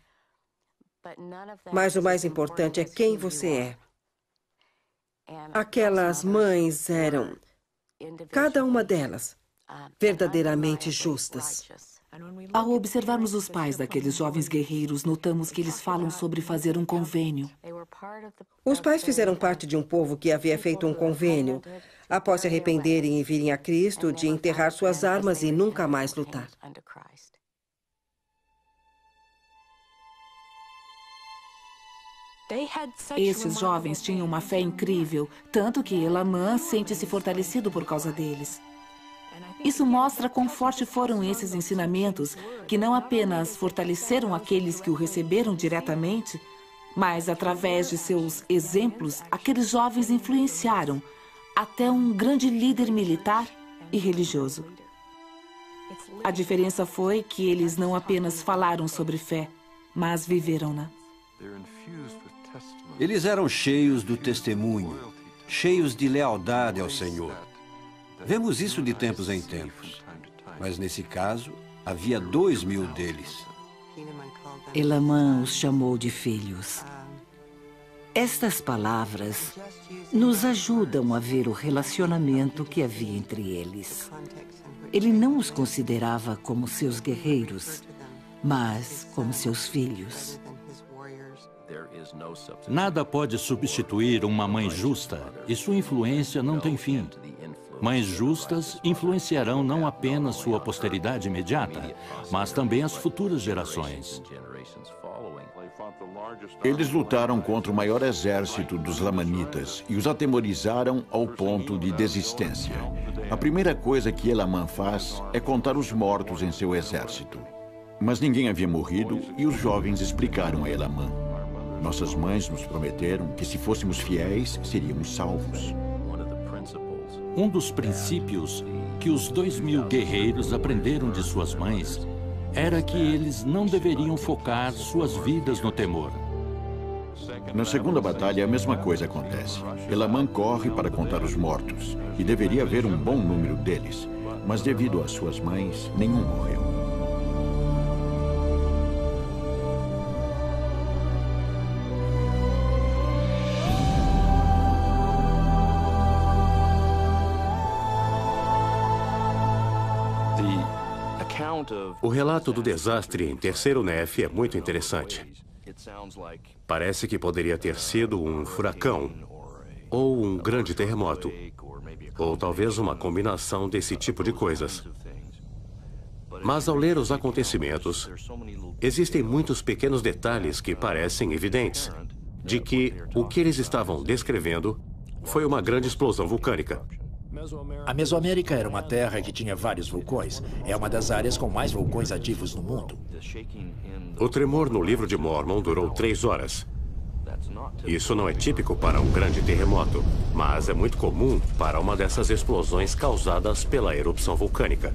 Mas o mais importante é quem você é. Aquelas mães eram, cada uma delas, verdadeiramente justas. Ao observarmos os pais daqueles jovens guerreiros, notamos que eles falam sobre fazer um convênio. Os pais fizeram parte de um povo que havia feito um convênio, após se arrependerem e virem a Cristo, de enterrar suas armas e nunca mais lutar. Esses jovens tinham uma fé incrível, tanto que Elamã sente-se fortalecido por causa deles. Isso mostra quão fortes foram esses ensinamentos, que não apenas fortaleceram aqueles que o receberam diretamente, mas através de seus exemplos, aqueles jovens influenciaram até um grande líder militar e religioso. A diferença foi que eles não apenas falaram sobre fé, mas viveram-na. Eles eram cheios do testemunho, cheios de lealdade ao Senhor. Vemos isso de tempos em tempos, mas nesse caso havia dois mil deles. Elamã os chamou de filhos. Estas palavras nos ajudam a ver o relacionamento que havia entre eles. Ele não os considerava como seus guerreiros, mas como seus filhos. Nada pode substituir uma mãe justa e sua influência não tem fim. Mães justas influenciarão não apenas sua posteridade imediata, mas também as futuras gerações. Eles lutaram contra o maior exército dos Lamanitas e os atemorizaram ao ponto de desistência. A primeira coisa que Elamã faz é contar os mortos em seu exército. Mas ninguém havia morrido e os jovens explicaram a Elamã. Nossas mães nos prometeram que se fôssemos fiéis, seríamos salvos. Um dos princípios que os dois mil guerreiros aprenderam de suas mães era que eles não deveriam focar suas vidas no temor. Na segunda batalha, a mesma coisa acontece. Elamã corre para contar os mortos, e deveria haver um bom número deles. Mas devido às suas mães, nenhum morreu. O relato do desastre em Terceiro Nef é muito interessante. Parece que poderia ter sido um furacão, ou um grande terremoto, ou talvez uma combinação desse tipo de coisas. Mas ao ler os acontecimentos, existem muitos pequenos detalhes que parecem evidentes de que o que eles estavam descrevendo foi uma grande explosão vulcânica. A Mesoamérica era uma terra que tinha vários vulcões. É uma das áreas com mais vulcões ativos no mundo. O tremor no livro de Mormon durou três horas. Isso não é típico para um grande terremoto, mas é muito comum para uma dessas explosões causadas pela erupção vulcânica.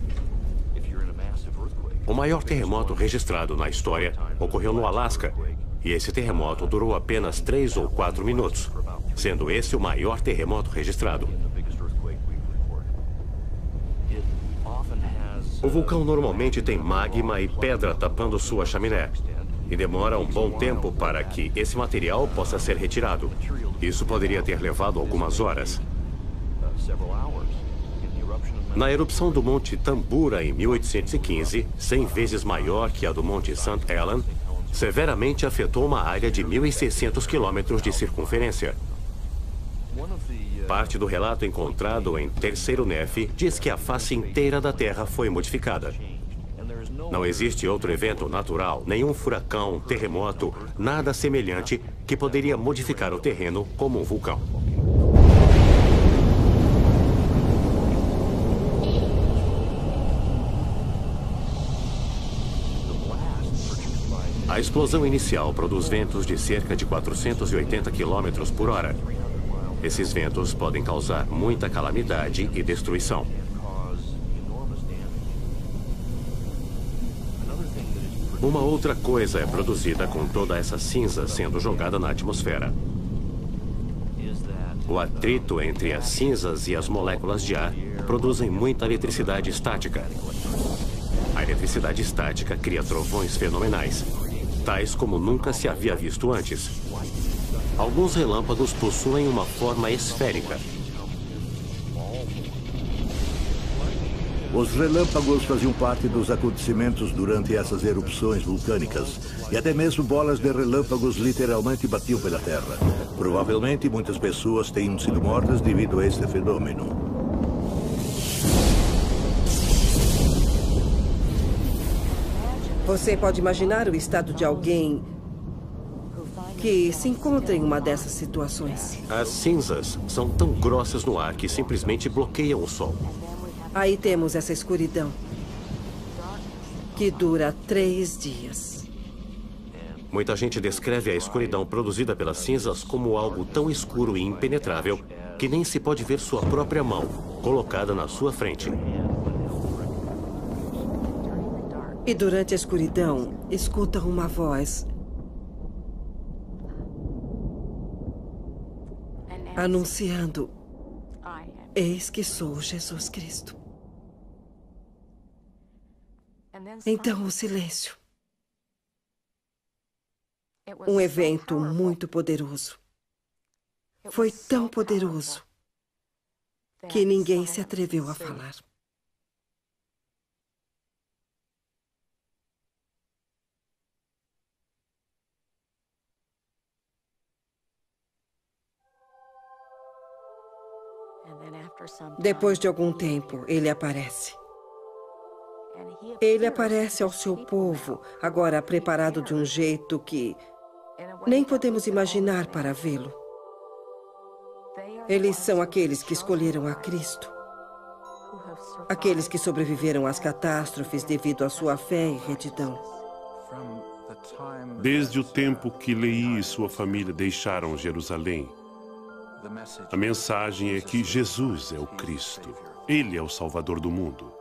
O maior terremoto registrado na história ocorreu no Alasca, e esse terremoto durou apenas três ou quatro minutos, sendo esse o maior terremoto registrado. O vulcão normalmente tem magma e pedra tapando sua chaminé. E demora um bom tempo para que esse material possa ser retirado. Isso poderia ter levado algumas horas. Na erupção do Monte Tambura em 1815, 100 vezes maior que a do Monte St. Helens, severamente afetou uma área de 1.600 quilômetros de circunferência. Parte do relato encontrado em Terceiro Nef diz que a face inteira da Terra foi modificada. Não existe outro evento natural, nenhum furacão, terremoto, nada semelhante que poderia modificar o terreno como um vulcão. A explosão inicial produz ventos de cerca de 480 km por hora, esses ventos podem causar muita calamidade e destruição. Uma outra coisa é produzida com toda essa cinza sendo jogada na atmosfera. O atrito entre as cinzas e as moléculas de ar produzem muita eletricidade estática. A eletricidade estática cria trovões fenomenais, tais como nunca se havia visto antes. Alguns relâmpagos possuem uma forma esférica, Os relâmpagos faziam parte dos acontecimentos durante essas erupções vulcânicas. E até mesmo bolas de relâmpagos literalmente batiam pela Terra. Provavelmente muitas pessoas tenham sido mortas devido a este fenômeno. Você pode imaginar o estado de alguém que se encontra em uma dessas situações. As cinzas são tão grossas no ar que simplesmente bloqueiam o sol. Aí temos essa escuridão, que dura três dias. Muita gente descreve a escuridão produzida pelas cinzas como algo tão escuro e impenetrável que nem se pode ver sua própria mão colocada na sua frente. E durante a escuridão, escuta uma voz anunciando: Eis que sou Jesus Cristo. Então, o silêncio. Um evento muito poderoso. Foi tão poderoso que ninguém se atreveu a falar. Depois de algum tempo, ele aparece. Ele aparece ao seu povo, agora preparado de um jeito que nem podemos imaginar para vê-lo. Eles são aqueles que escolheram a Cristo. Aqueles que sobreviveram às catástrofes devido à sua fé e retidão. Desde o tempo que Lei e sua família deixaram Jerusalém, a mensagem é que Jesus é o Cristo. Ele é o Salvador do mundo.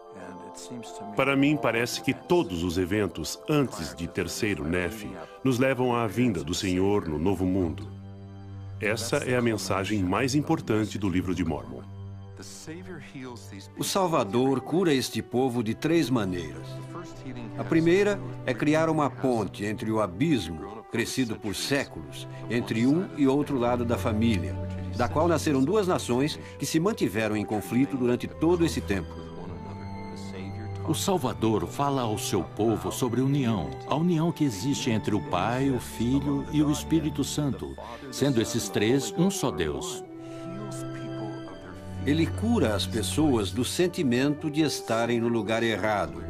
Para mim, parece que todos os eventos antes de terceiro Nefe nos levam à vinda do Senhor no novo mundo. Essa é a mensagem mais importante do livro de Mormon. O Salvador cura este povo de três maneiras. A primeira é criar uma ponte entre o abismo, crescido por séculos, entre um e outro lado da família, da qual nasceram duas nações que se mantiveram em conflito durante todo esse tempo. O Salvador fala ao seu povo sobre união, a união que existe entre o Pai, o Filho e o Espírito Santo, sendo esses três um só Deus. Ele cura as pessoas do sentimento de estarem no lugar errado.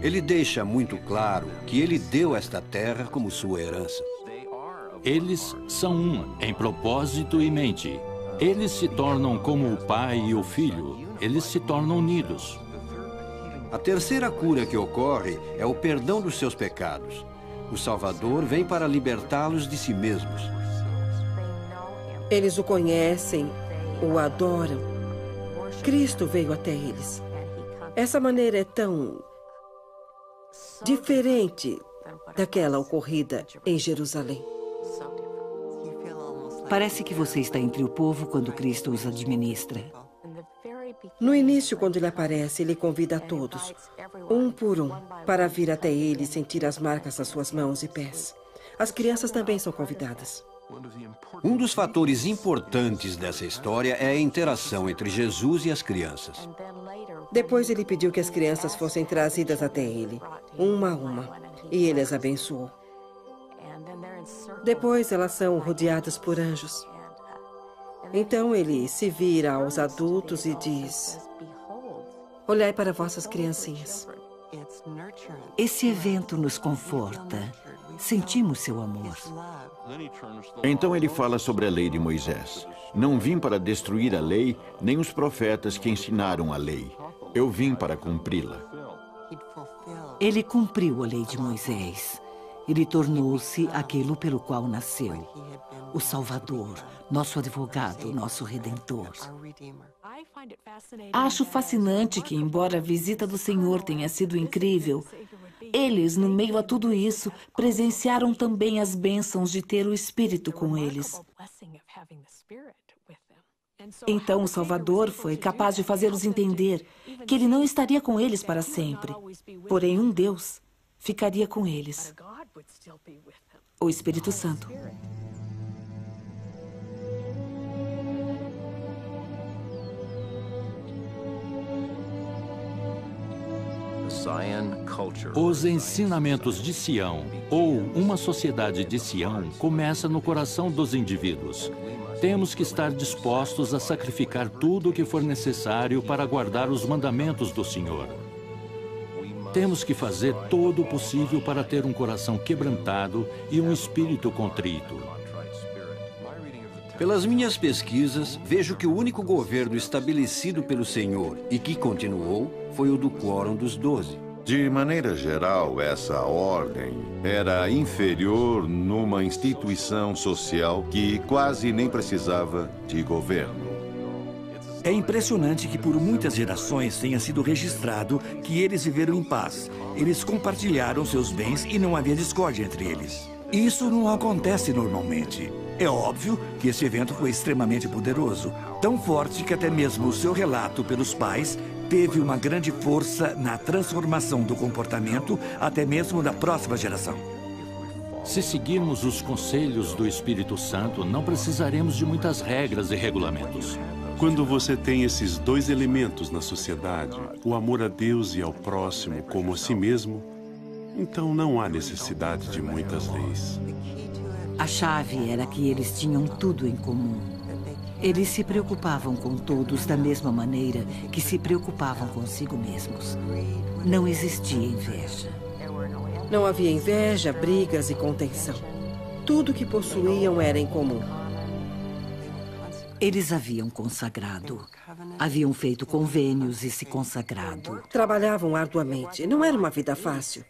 Ele deixa muito claro que ele deu esta terra como sua herança. Eles são um em propósito e mente. Eles se tornam como o pai e o filho. Eles se tornam unidos. A terceira cura que ocorre é o perdão dos seus pecados. O Salvador vem para libertá-los de si mesmos. Eles o conhecem, o adoram. Cristo veio até eles. Essa maneira é tão diferente daquela ocorrida em Jerusalém. Parece que você está entre o povo quando Cristo os administra. No início, quando ele aparece, ele convida a todos, um por um, para vir até ele e sentir as marcas das suas mãos e pés. As crianças também são convidadas. Um dos fatores importantes dessa história é a interação entre Jesus e as crianças. Depois ele pediu que as crianças fossem trazidas até ele, uma a uma, e ele as abençoou. Depois elas são rodeadas por anjos. Então ele se vira aos adultos e diz: Olhai para vossas criancinhas. Esse evento nos conforta. Sentimos seu amor. Então ele fala sobre a lei de Moisés. Não vim para destruir a lei, nem os profetas que ensinaram a lei. Eu vim para cumpri-la. Ele cumpriu a lei de Moisés. Ele tornou-se aquilo pelo qual nasceu. o Salvador, nosso advogado, nosso redentor. Acho fascinante que, embora a visita do Senhor tenha sido incrível, eles, no meio a tudo isso, presenciaram também as bênçãos de ter o Espírito com eles. Então o Salvador foi capaz de fazê-los entender que ele não estaria com eles para sempre, porém um Deus ficaria com eles o Espírito Santo. Os ensinamentos de Sião, ou uma sociedade de Sião, começa no coração dos indivíduos. Temos que estar dispostos a sacrificar tudo o que for necessário para guardar os mandamentos do Senhor. Temos que fazer todo o possível para ter um coração quebrantado e um espírito contrito. Pelas minhas pesquisas, vejo que o único governo estabelecido pelo Senhor e que continuou foi o do Quórum dos Doze. De maneira geral, essa ordem era inferior numa instituição social que quase nem precisava de governo. É impressionante que por muitas gerações tenha sido registrado que eles viveram em paz. Eles compartilharam seus bens e não havia discórdia entre eles. Isso não acontece normalmente. É óbvio que esse evento foi extremamente poderoso, tão forte que até mesmo o seu relato pelos pais teve uma grande força na transformação do comportamento, até mesmo da próxima geração. Se seguirmos os conselhos do Espírito Santo, não precisaremos de muitas regras e regulamentos. Quando você tem esses dois elementos na sociedade, o amor a Deus e ao próximo como a si mesmo, então não há necessidade de muitas leis. A chave era que eles tinham tudo em comum. Eles se preocupavam com todos da mesma maneira que se preocupavam consigo mesmos. Não existia inveja. Não havia inveja, brigas e contenção. Tudo que possuíam era em comum. Eles haviam consagrado. Haviam feito convênios e se consagrado. Trabalhavam arduamente. Não era uma vida fácil.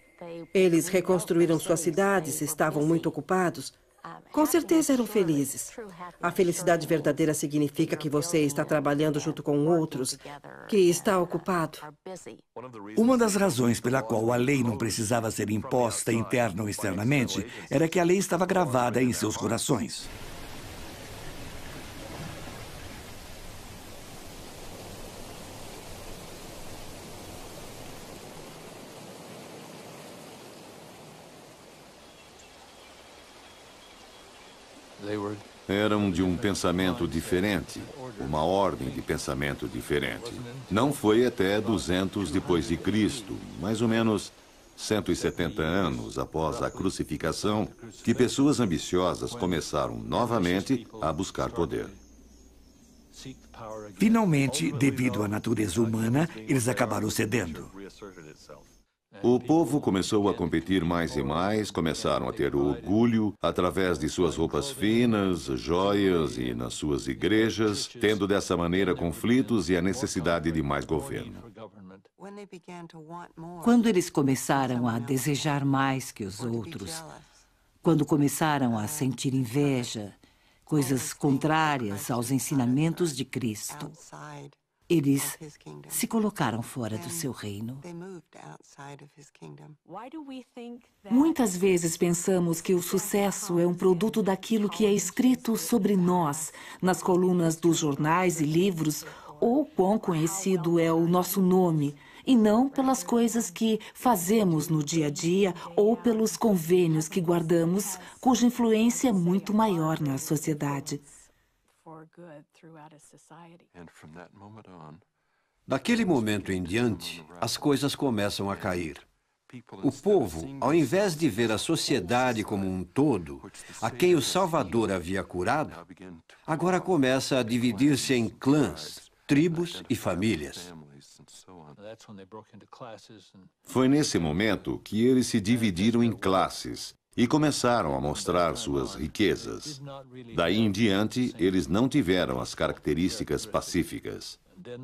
Eles reconstruíram suas cidades, estavam muito ocupados. Com certeza eram felizes. A felicidade verdadeira significa que você está trabalhando junto com outros, que está ocupado. Uma das razões pela qual a lei não precisava ser imposta interna ou externamente era que a lei estava gravada em seus corações. Eram de um pensamento diferente, uma ordem de pensamento diferente. Não foi até 200 depois de Cristo, mais ou menos 170 anos após a crucificação, que pessoas ambiciosas começaram novamente a buscar poder. Finalmente, devido à natureza humana, eles acabaram cedendo. O povo começou a competir mais e mais, começaram a ter orgulho através de suas roupas finas, joias e nas suas igrejas, tendo dessa maneira conflitos e a necessidade de mais governo. Quando eles começaram a desejar mais que os outros, quando começaram a sentir inveja, coisas contrárias aos ensinamentos de Cristo, eles se colocaram fora do seu reino. Muitas vezes pensamos que o sucesso é um produto daquilo que é escrito sobre nós, nas colunas dos jornais e livros, ou quão conhecido é o nosso nome, e não pelas coisas que fazemos no dia a dia ou pelos convênios que guardamos, cuja influência é muito maior na sociedade. Daquele momento em diante, as coisas começam a cair. O povo, ao invés de ver a sociedade como um todo, a quem o Salvador havia curado, agora começa a dividir-se em clãs, tribos e famílias. Foi nesse momento que eles se dividiram em classes e começaram a mostrar suas riquezas. Daí em diante, eles não tiveram as características pacíficas.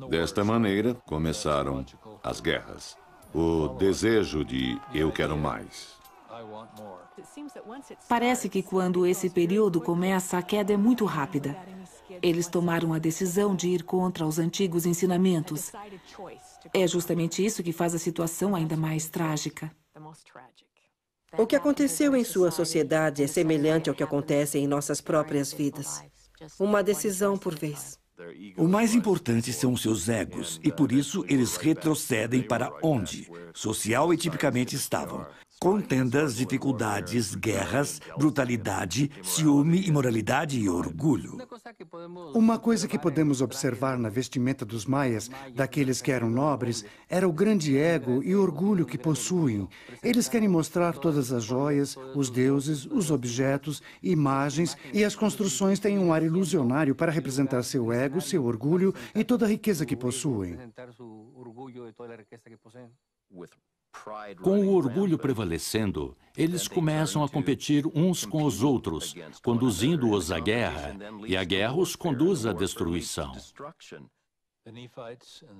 Desta maneira, começaram as guerras. O desejo de eu quero mais. Parece que quando esse período começa, a queda é muito rápida. Eles tomaram a decisão de ir contra os antigos ensinamentos. É justamente isso que faz a situação ainda mais trágica. O que aconteceu em sua sociedade é semelhante ao que acontece em nossas próprias vidas. Uma decisão por vez. O mais importante são seus egos, e por isso eles retrocedem para onde, social e tipicamente estavam, Contendas, dificuldades, guerras, brutalidade, ciúme, imoralidade e orgulho. Uma coisa que podemos observar na vestimenta dos maias, daqueles que eram nobres, era o grande ego e orgulho que possuem. Eles querem mostrar todas as joias, os deuses, os objetos, imagens, e as construções têm um ar ilusionário para representar seu ego, seu orgulho e toda a riqueza que possuem. Com o orgulho prevalecendo, eles começam a competir uns com os outros, conduzindo-os à guerra, e a guerra os conduz à destruição.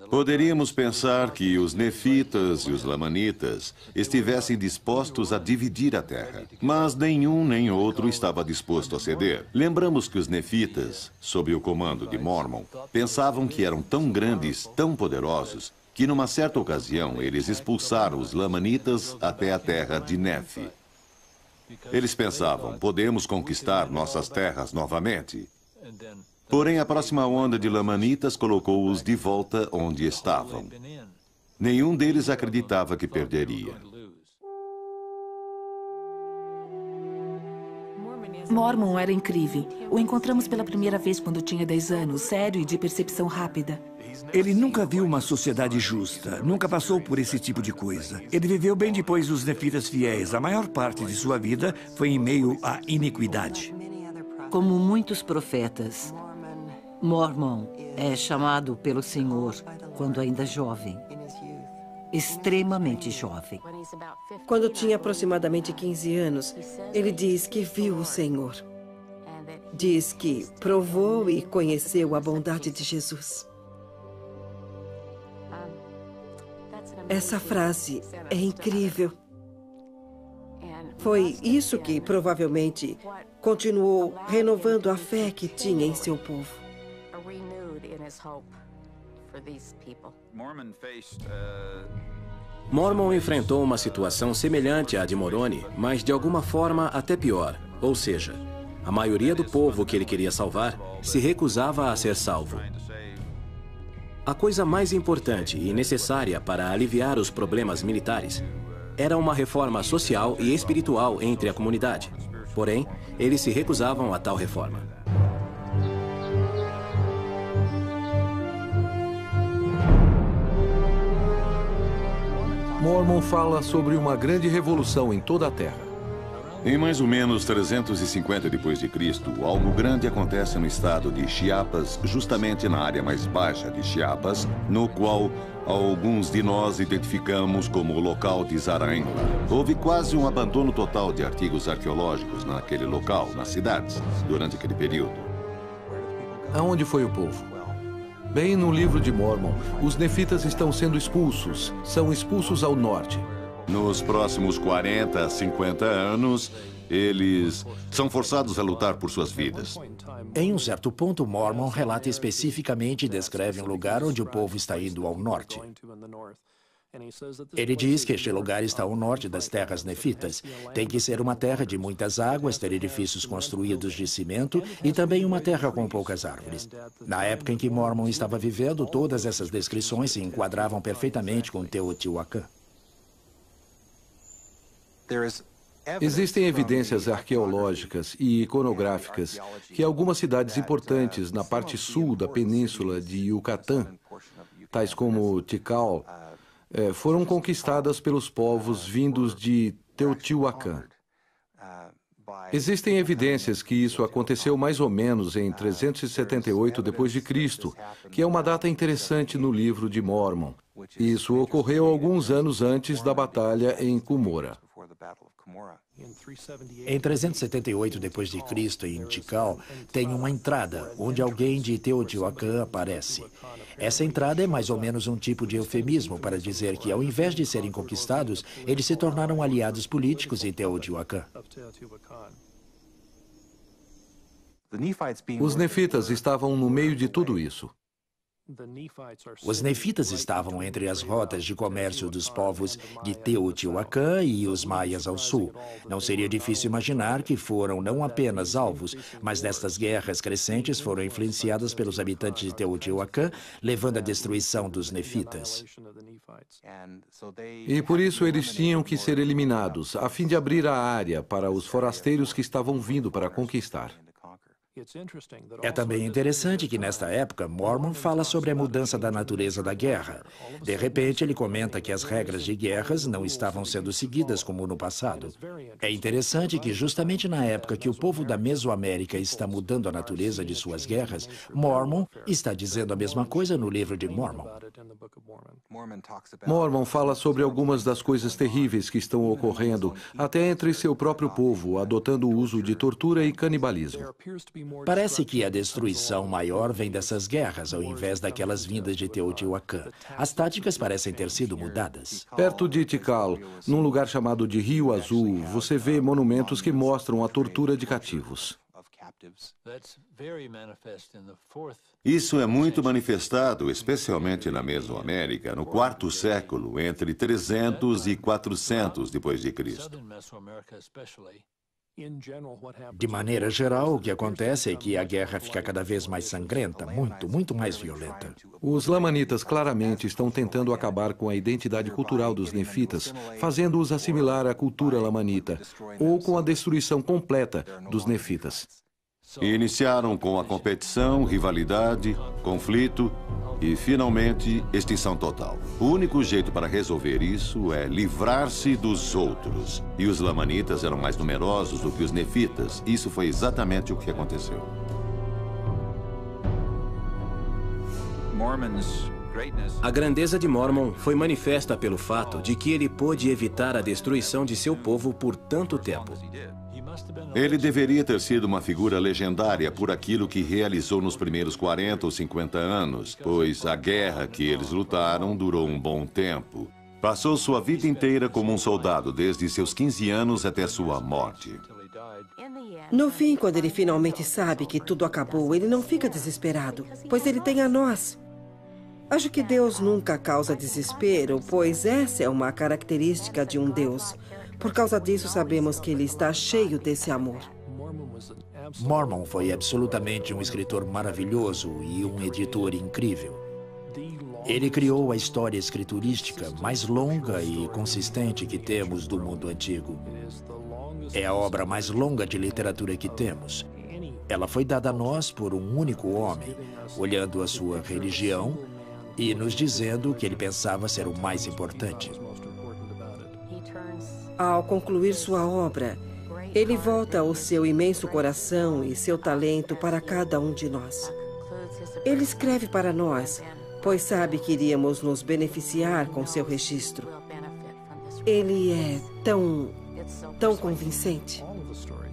Poderíamos pensar que os nefitas e os lamanitas estivessem dispostos a dividir a terra, mas nenhum nem outro estava disposto a ceder. Lembramos que os nefitas, sob o comando de Mormon, pensavam que eram tão grandes, tão poderosos, que numa certa ocasião eles expulsaram os lamanitas até a terra de Nefe. Eles pensavam, podemos conquistar nossas terras novamente. Porém, a próxima onda de lamanitas colocou-os de volta onde estavam. Nenhum deles acreditava que perderia. Mormon era incrível. O encontramos pela primeira vez quando tinha 10 anos, sério e de percepção rápida. Ele nunca viu uma sociedade justa, nunca passou por esse tipo de coisa. Ele viveu bem depois dos nefitas fiéis. A maior parte de sua vida foi em meio à iniquidade. Como muitos profetas, Mormon é chamado pelo Senhor quando ainda jovem. Extremamente jovem. Quando tinha aproximadamente 15 anos, ele diz que viu o Senhor. Diz que provou e conheceu a bondade de Jesus. Essa frase é incrível. Foi isso que provavelmente continuou renovando a fé que tinha em seu povo. Mormon enfrentou uma situação semelhante à de Moroni, mas de alguma forma até pior. Ou seja, a maioria do povo que ele queria salvar se recusava a ser salvo. A coisa mais importante e necessária para aliviar os problemas militares era uma reforma social e espiritual entre a comunidade. Porém, eles se recusavam a tal reforma. Mormon fala sobre uma grande revolução em toda a Terra. Em mais ou menos 350 depois de Cristo, algo grande acontece no estado de Chiapas, justamente na área mais baixa de Chiapas, no qual alguns de nós identificamos como o local de Zaraenla. Houve quase um abandono total de artigos arqueológicos naquele local, nas cidades, durante aquele período. Aonde foi o povo? Bem no livro de Mormon, os nefitas estão sendo expulsos. São expulsos ao norte. Nos próximos 40, 50 anos, eles são forçados a lutar por suas vidas. Em um certo ponto, Mormon relata especificamente e descreve um lugar onde o povo está indo ao norte. Ele diz que este lugar está ao norte das terras nefitas. Tem que ser uma terra de muitas águas, ter edifícios construídos de cimento e também uma terra com poucas árvores. Na época em que Mormon estava vivendo, todas essas descrições se enquadravam perfeitamente com Teotihuacan. Existem evidências arqueológicas e iconográficas que algumas cidades importantes na parte sul da península de Yucatán, tais como Tikal, eh, foram conquistadas pelos povos vindos de Teotihuacan. Existem evidências que isso aconteceu mais ou menos em 378 d.C., que é uma data interessante no livro de Mormon. Isso ocorreu alguns anos antes da batalha em Cumora. Em 378 d.C., em Tikal, tem uma entrada onde alguém de Teotihuacan aparece. Essa entrada é mais ou menos um tipo de eufemismo para dizer que, ao invés de serem conquistados, eles se tornaram aliados políticos em Teotihuacan. Os nefitas estavam no meio de tudo isso. Os nefitas estavam entre as rotas de comércio dos povos de Teotihuacan e os maias ao sul. Não seria difícil imaginar que foram não apenas alvos, mas destas guerras crescentes foram influenciadas pelos habitantes de Teotihuacan, levando à destruição dos nefitas. E por isso eles tinham que ser eliminados, a fim de abrir a área para os forasteiros que estavam vindo para conquistar. É também interessante que, nesta época, Mormon fala sobre a mudança da natureza da guerra. De repente, ele comenta que as regras de guerras não estavam sendo seguidas como no passado. É interessante que, justamente na época que o povo da Mesoamérica está mudando a natureza de suas guerras, Mormon está dizendo a mesma coisa no livro de Mormon. Mormon fala sobre algumas das coisas terríveis que estão ocorrendo, até entre seu próprio povo, adotando o uso de tortura e canibalismo. Parece que a destruição maior vem dessas guerras, ao invés daquelas vindas de Teotihuacan. As táticas parecem ter sido mudadas. Perto de Tikal, num lugar chamado de Rio Azul, você vê monumentos que mostram a tortura de cativos. Isso é muito manifestado, especialmente na Mesoamérica, no quarto século, entre 300 e 400 depois de Cristo. De maneira geral, o que acontece é que a guerra fica cada vez mais sangrenta, muito, muito mais violenta. Os lamanitas claramente estão tentando acabar com a identidade cultural dos nefitas, fazendo-os assimilar à cultura lamanita, ou com a destruição completa dos nefitas. Iniciaram com a competição, rivalidade, conflito e, finalmente, extinção total. O único jeito para resolver isso é livrar-se dos outros. E os lamanitas eram mais numerosos do que os nefitas. Isso foi exatamente o que aconteceu. A grandeza de Mormon foi manifesta pelo fato de que ele pôde evitar a destruição de seu povo por tanto tempo. Ele deveria ter sido uma figura legendária por aquilo que realizou nos primeiros 40 ou 50 anos, pois a guerra que eles lutaram durou um bom tempo. Passou sua vida inteira como um soldado, desde seus 15 anos até sua morte. No fim, quando ele finalmente sabe que tudo acabou, ele não fica desesperado, pois ele tem a nós. Acho que Deus nunca causa desespero, pois essa é uma característica de um Deus. Por causa disso, sabemos que ele está cheio desse amor. Mormon foi absolutamente um escritor maravilhoso e um editor incrível. Ele criou a história escriturística mais longa e consistente que temos do mundo antigo. É a obra mais longa de literatura que temos. Ela foi dada a nós por um único homem, olhando a sua religião e nos dizendo que ele pensava ser o mais importante. Ao concluir sua obra, ele volta o seu imenso coração e seu talento para cada um de nós. Ele escreve para nós, pois sabe que iríamos nos beneficiar com seu registro. Ele é tão, tão convincente.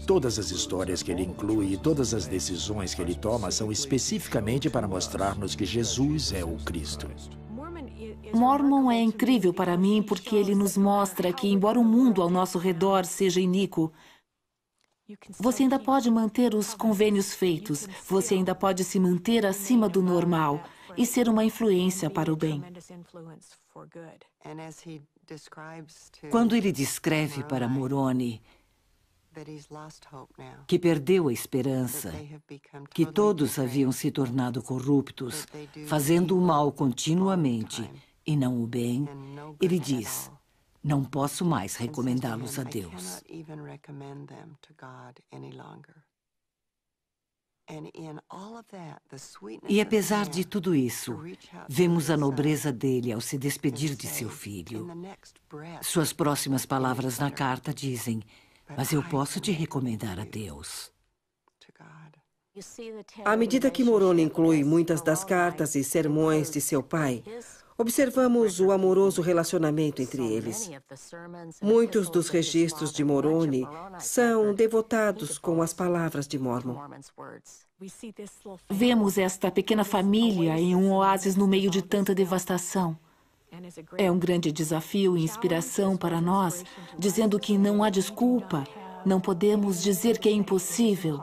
Todas as histórias que ele inclui e todas as decisões que ele toma são especificamente para mostrar-nos que Jesus é o Cristo. Mormon é incrível para mim porque ele nos mostra que, embora o mundo ao nosso redor seja iníquo, você ainda pode manter os convênios feitos, você ainda pode se manter acima do normal e ser uma influência para o bem. Quando ele descreve para Moroni que perdeu a esperança, que todos haviam se tornado corruptos, fazendo o mal continuamente e não o bem, ele diz: Não posso mais recomendá-los a Deus. E apesar de tudo isso, vemos a nobreza dele ao se despedir de seu filho. Suas próximas palavras na carta dizem: Mas eu posso te recomendar a Deus. À medida que Moroni inclui muitas das cartas e sermões de seu pai, Observamos o amoroso relacionamento entre eles. Muitos dos registros de Moroni são devotados com as palavras de Mormon. Vemos esta pequena família em um oásis no meio de tanta devastação. É um grande desafio e inspiração para nós, dizendo que não há desculpa, não podemos dizer que é impossível.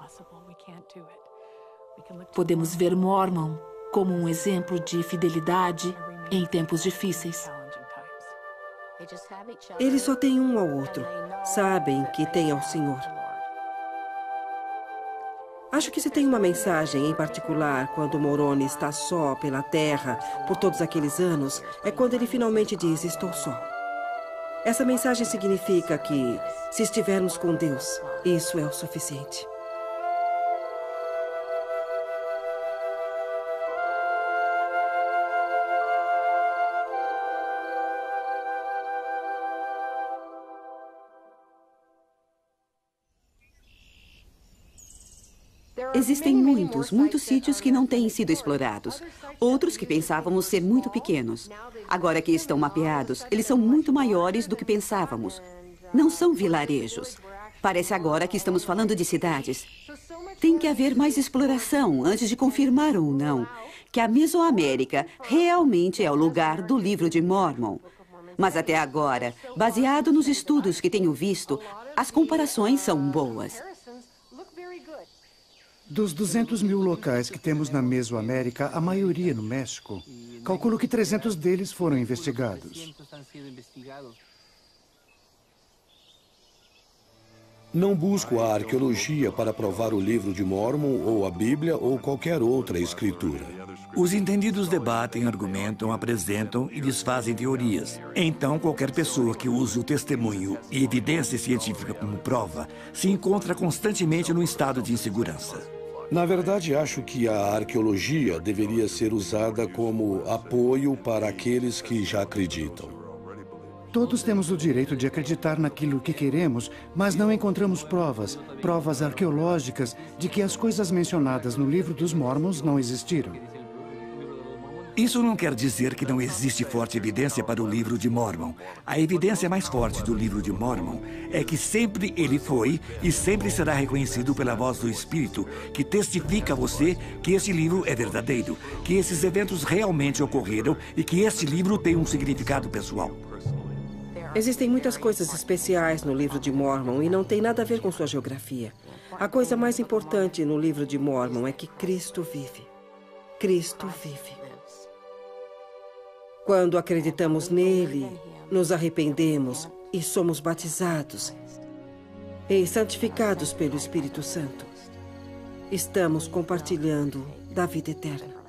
Podemos ver Mormon como um exemplo de fidelidade em tempos difíceis. Eles só têm um ao outro. Sabem que têm ao Senhor. Acho que se tem uma mensagem em particular quando Moroni está só pela terra por todos aqueles anos, é quando ele finalmente diz: Estou só. Essa mensagem significa que, se estivermos com Deus, isso é o suficiente. Existem muitos, muitos sítios que não têm sido explorados. Outros que pensávamos ser muito pequenos. Agora que estão mapeados, eles são muito maiores do que pensávamos. Não são vilarejos. Parece agora que estamos falando de cidades. Tem que haver mais exploração antes de confirmar ou não que a Mesoamérica realmente é o lugar do livro de Mormon. Mas até agora, baseado nos estudos que tenho visto, as comparações são boas. Dos 200 mil locais que temos na Mesoamérica, a maioria no México, calculo que 300 deles foram investigados. Não busco a arqueologia para provar o livro de Mormon ou a Bíblia ou qualquer outra escritura. Os entendidos debatem, argumentam, apresentam e desfazem teorias. Então, qualquer pessoa que use o testemunho e evidência científica como prova se encontra constantemente num estado de insegurança. Na verdade, acho que a arqueologia deveria ser usada como apoio para aqueles que já acreditam. Todos temos o direito de acreditar naquilo que queremos, mas não encontramos provas, provas arqueológicas, de que as coisas mencionadas no livro dos Mormons não existiram. Isso não quer dizer que não existe forte evidência para o livro de Mormon. A evidência mais forte do livro de Mormon é que sempre ele foi e sempre será reconhecido pela voz do Espírito, que testifica a você que esse livro é verdadeiro, que esses eventos realmente ocorreram e que este livro tem um significado pessoal. Existem muitas coisas especiais no livro de Mormon e não tem nada a ver com sua geografia. A coisa mais importante no livro de Mormon é que Cristo vive. Cristo vive. Quando acreditamos nele, nos arrependemos e somos batizados e santificados pelo Espírito Santo, estamos compartilhando da vida eterna.